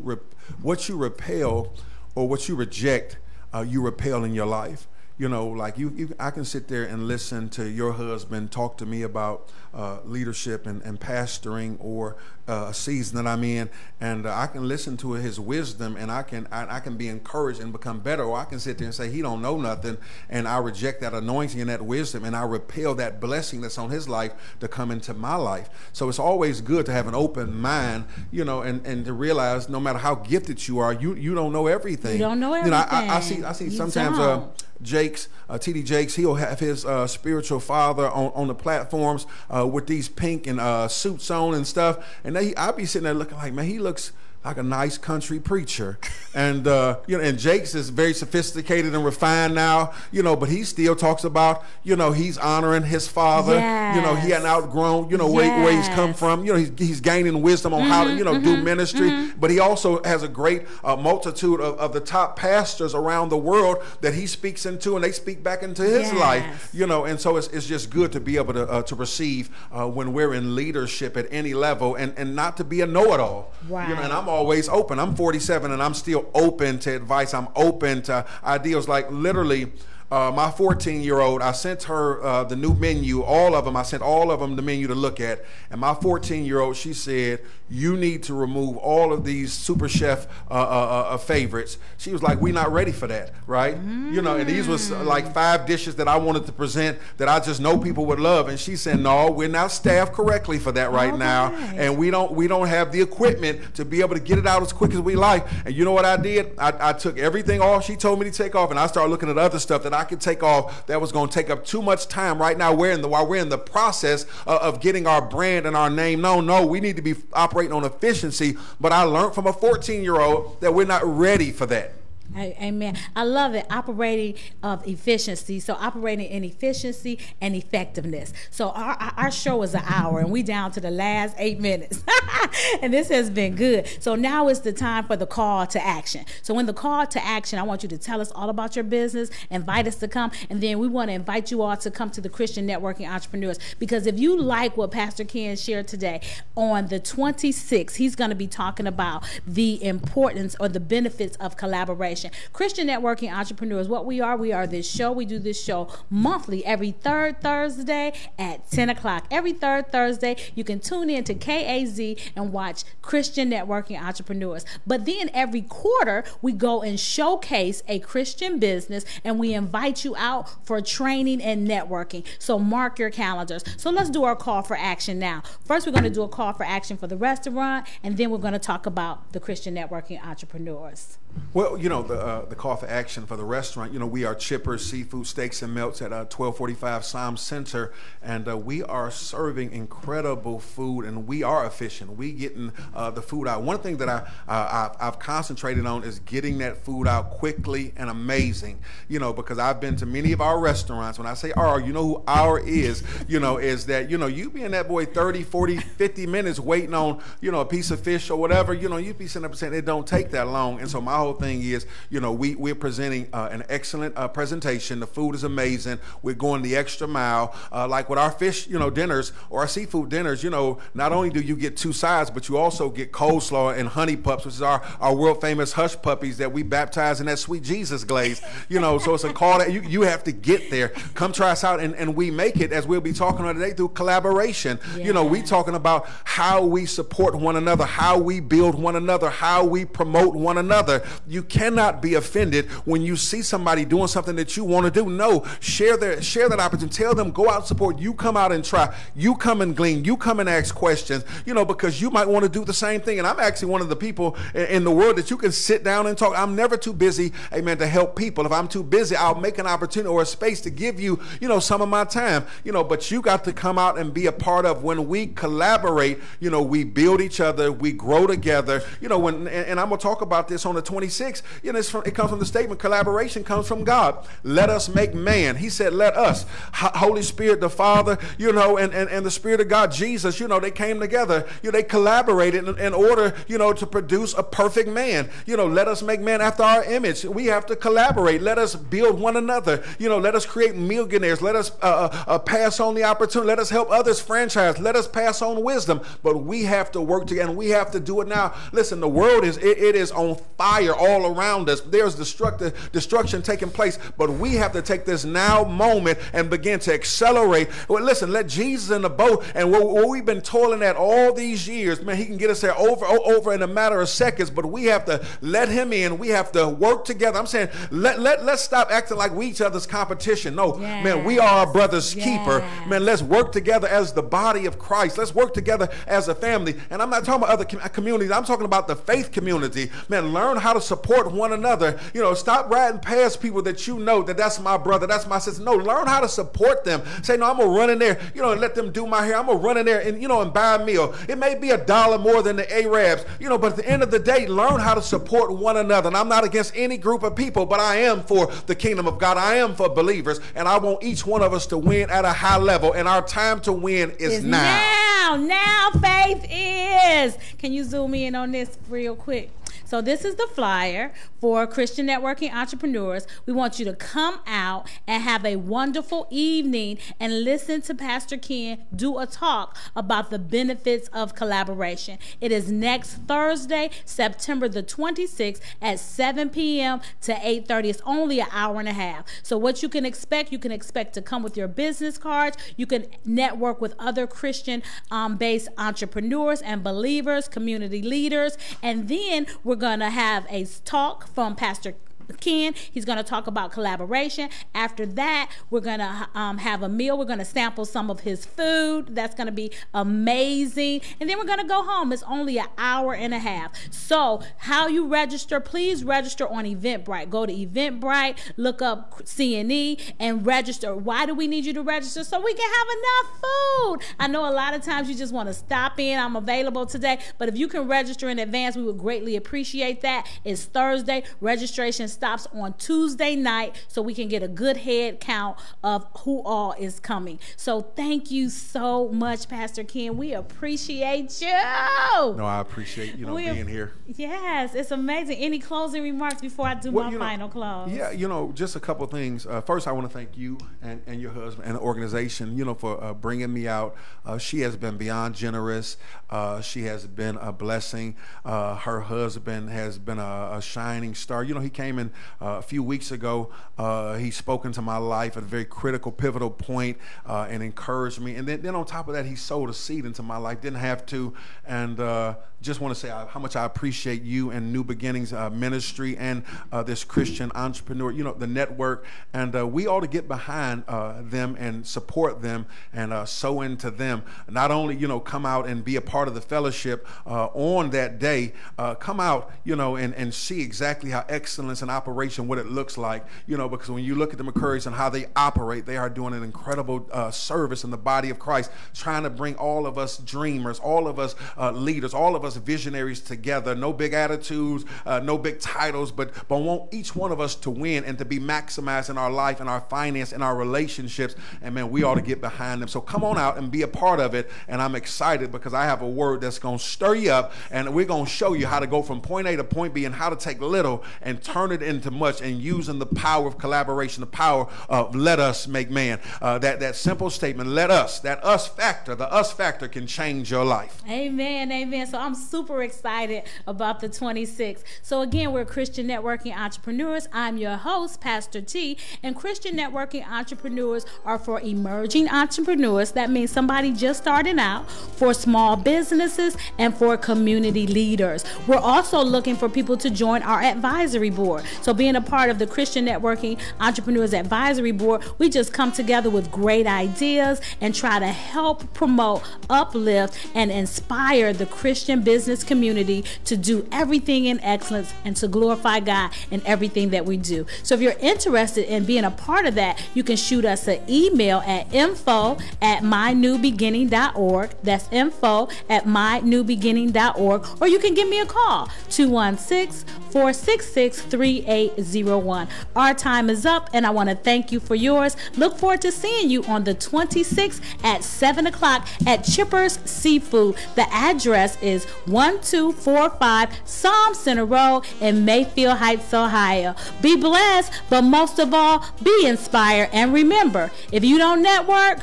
what you repel or what you reject, uh, you repel in your life you know, like you, you, I can sit there and listen to your husband talk to me about uh, leadership and, and pastoring or uh, a season that I'm in, and uh, I can listen to his wisdom, and I can I, I, can be encouraged and become better. Or I can sit there and say he don't know nothing, and I reject that anointing and that wisdom, and I repel that blessing that's on his life to come into my life. So it's always good to have an open mind, you know, and, and to realize no matter how gifted you are, you you don't know everything. You don't know everything. You know, I, I, I see I see you sometimes. Uh, Jakes, uh, TD Jakes, he'll have his uh, spiritual father on, on the platforms uh, with these pink and uh, suits on and stuff. And they, I'll be sitting there looking like, man, he looks like a nice country preacher. And uh, you know, and Jakes is very sophisticated and refined now, you know, but he still talks about, you know, he's honoring his father. Yes. You know, he hadn't outgrown, you know, yes. where, where, he's come from. You know, he's, he's gaining wisdom on mm-hmm, how to, mm-hmm, you know, mm-hmm, do ministry. Mm-hmm. But he also has a great uh, multitude of, of the top pastors around the world that he speaks into, and they speak back into his yes. life. You know, and so it's, it's just good to be able to uh, to receive uh, when we're in leadership at any level, and and not to be a know-it-all. Right. You know, and I'm always open. I'm 47 and I'm still open to advice. I'm open to ideas. Like literally, uh, my 14 year old, I sent her uh, the new menu, all of them. I sent all of them the menu to look at. And my 14 year old, she said, You need to remove all of these super chef uh, uh, uh, uh favorites. She was like, We're not ready for that, right? Mm. You know, and these was like five dishes that I wanted to present that I just know people would love. And she said, No, we're not staffed correctly for that right now. And we don't we don't have the equipment to be able to get it out as quick as we like. And you know what I did? I, I took everything off she told me to take off, and I started looking at other stuff that I could take off that was going to take up too much time right now. We're in the while we're in the process of, of getting our brand and our name No, No, we need to be operating on efficiency. But I learned from a 14 year old that we're not ready for that. Amen. I love it. Operating of efficiency. So operating in efficiency and effectiveness. So our, our show is an hour and we down to the last eight minutes. [LAUGHS] and this has been good. So now is the time for the call to action. So in the call to action, I want you to tell us all about your business, invite us to come, and then we want to invite you all to come to the Christian Networking Entrepreneurs. Because if you like what Pastor Ken shared today, on the 26th, he's going to be talking about the importance or the benefits of collaboration. Christian Networking Entrepreneurs, what we are, we are this show. We do this show monthly every third Thursday at 10 o'clock. Every third Thursday, you can tune in to KAZ and watch Christian Networking Entrepreneurs. But then every quarter, we go and showcase a Christian business and we invite you out for training and networking. So mark your calendars. So let's do our call for action now. First, we're going to do a call for action for the restaurant, and then we're going to talk about the Christian Networking Entrepreneurs. Well, you know, the, uh, the call for action for the restaurant, you know, we are Chippers Seafood Steaks and Melts at uh, 1245 SOM Center, and uh, we are serving incredible food, and we are efficient. We getting uh, the food out. One thing that I, I've, I've, concentrated on is getting that food out quickly and amazing, you know, because I've been to many of our restaurants. When I say our, you know who our is, you know, is that, you know, you being that boy 30, 40, 50 minutes waiting on, you know, a piece of fish or whatever, you know, you be sitting up and saying it don't take that long. And so my whole thing is, you know, we, we're presenting uh, an excellent uh, presentation. The food is amazing. We're going the extra mile. Uh, like with our fish, you know, dinners or our seafood dinners, you know, not only do you get two sides, but you also get coleslaw and honey pups, which is our, our world famous hush puppies that we baptize in that sweet Jesus glaze. You know, so it's a call that you, you have to get there. Come try us out. And, and we make it, as we'll be talking about today, through collaboration. Yeah. You know, we talking about how we support one another, how we build one another, how we promote one another. You cannot be offended when you see somebody doing something that you want to do. No, share their share that opportunity. Tell them go out and support. You come out and try. You come and glean. You come and ask questions. You know because you might want to do the same thing. And I'm actually one of the people in the world that you can sit down and talk. I'm never too busy, amen, to help people. If I'm too busy, I'll make an opportunity or a space to give you, you know, some of my time. You know, but you got to come out and be a part of when we collaborate. You know, we build each other. We grow together. You know, when and, and I'm gonna talk about this on the 20 26, you know, from, it comes from the statement collaboration comes from God. Let us make man. He said, let us. Holy Spirit, the Father, you know, and, and, and the Spirit of God, Jesus, you know, they came together. You know, they collaborated in, in order, you know, to produce a perfect man. You know, let us make man after our image. We have to collaborate. Let us build one another. You know, let us create millionaires. Let us uh, uh, uh pass on the opportunity. Let us help others franchise. Let us pass on wisdom. But we have to work together and we have to do it now. Listen, the world is it, it is on fire all around us. There's destructive destruction taking place, but we have to take this now moment and begin to accelerate. Well, listen, let Jesus in the boat and what, what we've been toiling at all these years, man, he can get us there over over in a matter of seconds, but we have to let him in. We have to work together. I'm saying let let let's stop acting like we each other's competition. No, yes. man, we are our brother's yes. keeper. Man, let's work together as the body of Christ. Let's work together as a family. And I'm not talking about other com- communities. I'm talking about the faith community. Man, learn how to support one another. You know, stop riding past people that you know that that's my brother, that's my sister. No, learn how to support them. Say, no, I'm gonna run in there, you know, and let them do my hair. I'm gonna run in there and you know and buy a meal. It may be a dollar more than the Arabs, you know, but at the end of the day, learn how to support one another. And I'm not against any group of people, but I am for the kingdom of God. I am for believers, and I want each one of us to win at a high level. And our time to win is, is now. Now, now, faith is. Can you zoom in on this real quick? So this is the flyer for Christian Networking Entrepreneurs. We want you to come out and have a wonderful evening and listen to Pastor Ken do a talk about the benefits of collaboration. It is next Thursday, September the 26th at 7 p.m. to 8:30. It's only an hour and a half. So what you can expect, you can expect to come with your business cards. You can network with other Christian um, based entrepreneurs and believers, community leaders, and then we're we're going to have a talk from Pastor Ken. He's going to talk about collaboration. After that, we're going to um, have a meal. We're going to sample some of his food. That's going to be amazing. And then we're going to go home. It's only an hour and a half. So, how you register, please register on Eventbrite. Go to Eventbrite, look up CNE, and register. Why do we need you to register? So we can have enough food. I know a lot of times you just want to stop in. I'm available today. But if you can register in advance, we would greatly appreciate that. It's Thursday. Registration stops on Tuesday night so we can get a good head count of who all is coming. So thank you so much, Pastor Ken. We appreciate you. No, I appreciate you know we, being here. Yes, it's amazing. Any closing remarks before I do well, my final know, close? Yeah, you know, just a couple things. Uh, first, I want to thank you and, and your husband and the organization, you know, for uh, bringing me out. Uh, she has been beyond generous. Uh, she has been a blessing. Uh, her husband has been a, a shining star. You know, he came in uh, a few weeks ago. Uh, he spoke into my life at a very critical, pivotal point, uh, and encouraged me. And then, then on top of that, he sowed a seed into my life. Didn't have to, and uh, just want to say how much I appreciate you and New Beginnings uh, Ministry and uh, this Christian entrepreneur. You know the network, and we ought to get behind them and support them and sow into them. Not only you know come out and be a part of the fellowship on that day, come out you know and, and see exactly how excellence and operation what it looks like, you know, because when you look at the McCurrys and how they operate, they are doing an incredible uh, service in the body of Christ, trying to bring all of us dreamers, all of us uh, leaders, all of us visionaries together. No big attitudes, uh, no big titles, but but want each one of us to win and to be maximized in our life and our finance and our relationships. And man, we ought to get behind them. So come on out and be a part of it. And I'm excited because I have a word that's going to stir you up, and we're going to show you how to go from point A to point B and how to take little and turn it into much and using the power of collaboration, the power of let us make man. Uh, that, that simple statement, let us, that us factor, the us factor can change your life. Amen, amen. So I'm super excited about the 26th. So again, we're Christian Networking Entrepreneurs. I'm your host, Pastor T, and Christian Networking Entrepreneurs are for emerging entrepreneurs. That means somebody just starting out, for small businesses, and for community leaders. We're also looking for people to join our advisory board. So, being a part of the Christian Networking Entrepreneurs Advisory Board, we just come together with great ideas and try to help promote, uplift, and inspire the Christian business community to do everything in excellence and to glorify God in everything that we do. So, if you're interested in being a part of that, you can shoot us an email at info at mynewbeginning.org. That's info at mynewbeginning.org. Or you can give me a call 216 466 3801. Our time is up, and I want to thank you for yours. Look forward to seeing you on the 26th at 7 o'clock at Chippers Seafood. The address is 1245 SOM Center Road in Mayfield Heights, Ohio. Be blessed, but most of all, be inspired. And remember, if you don't network,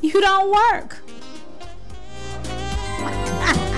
you don't work. [LAUGHS]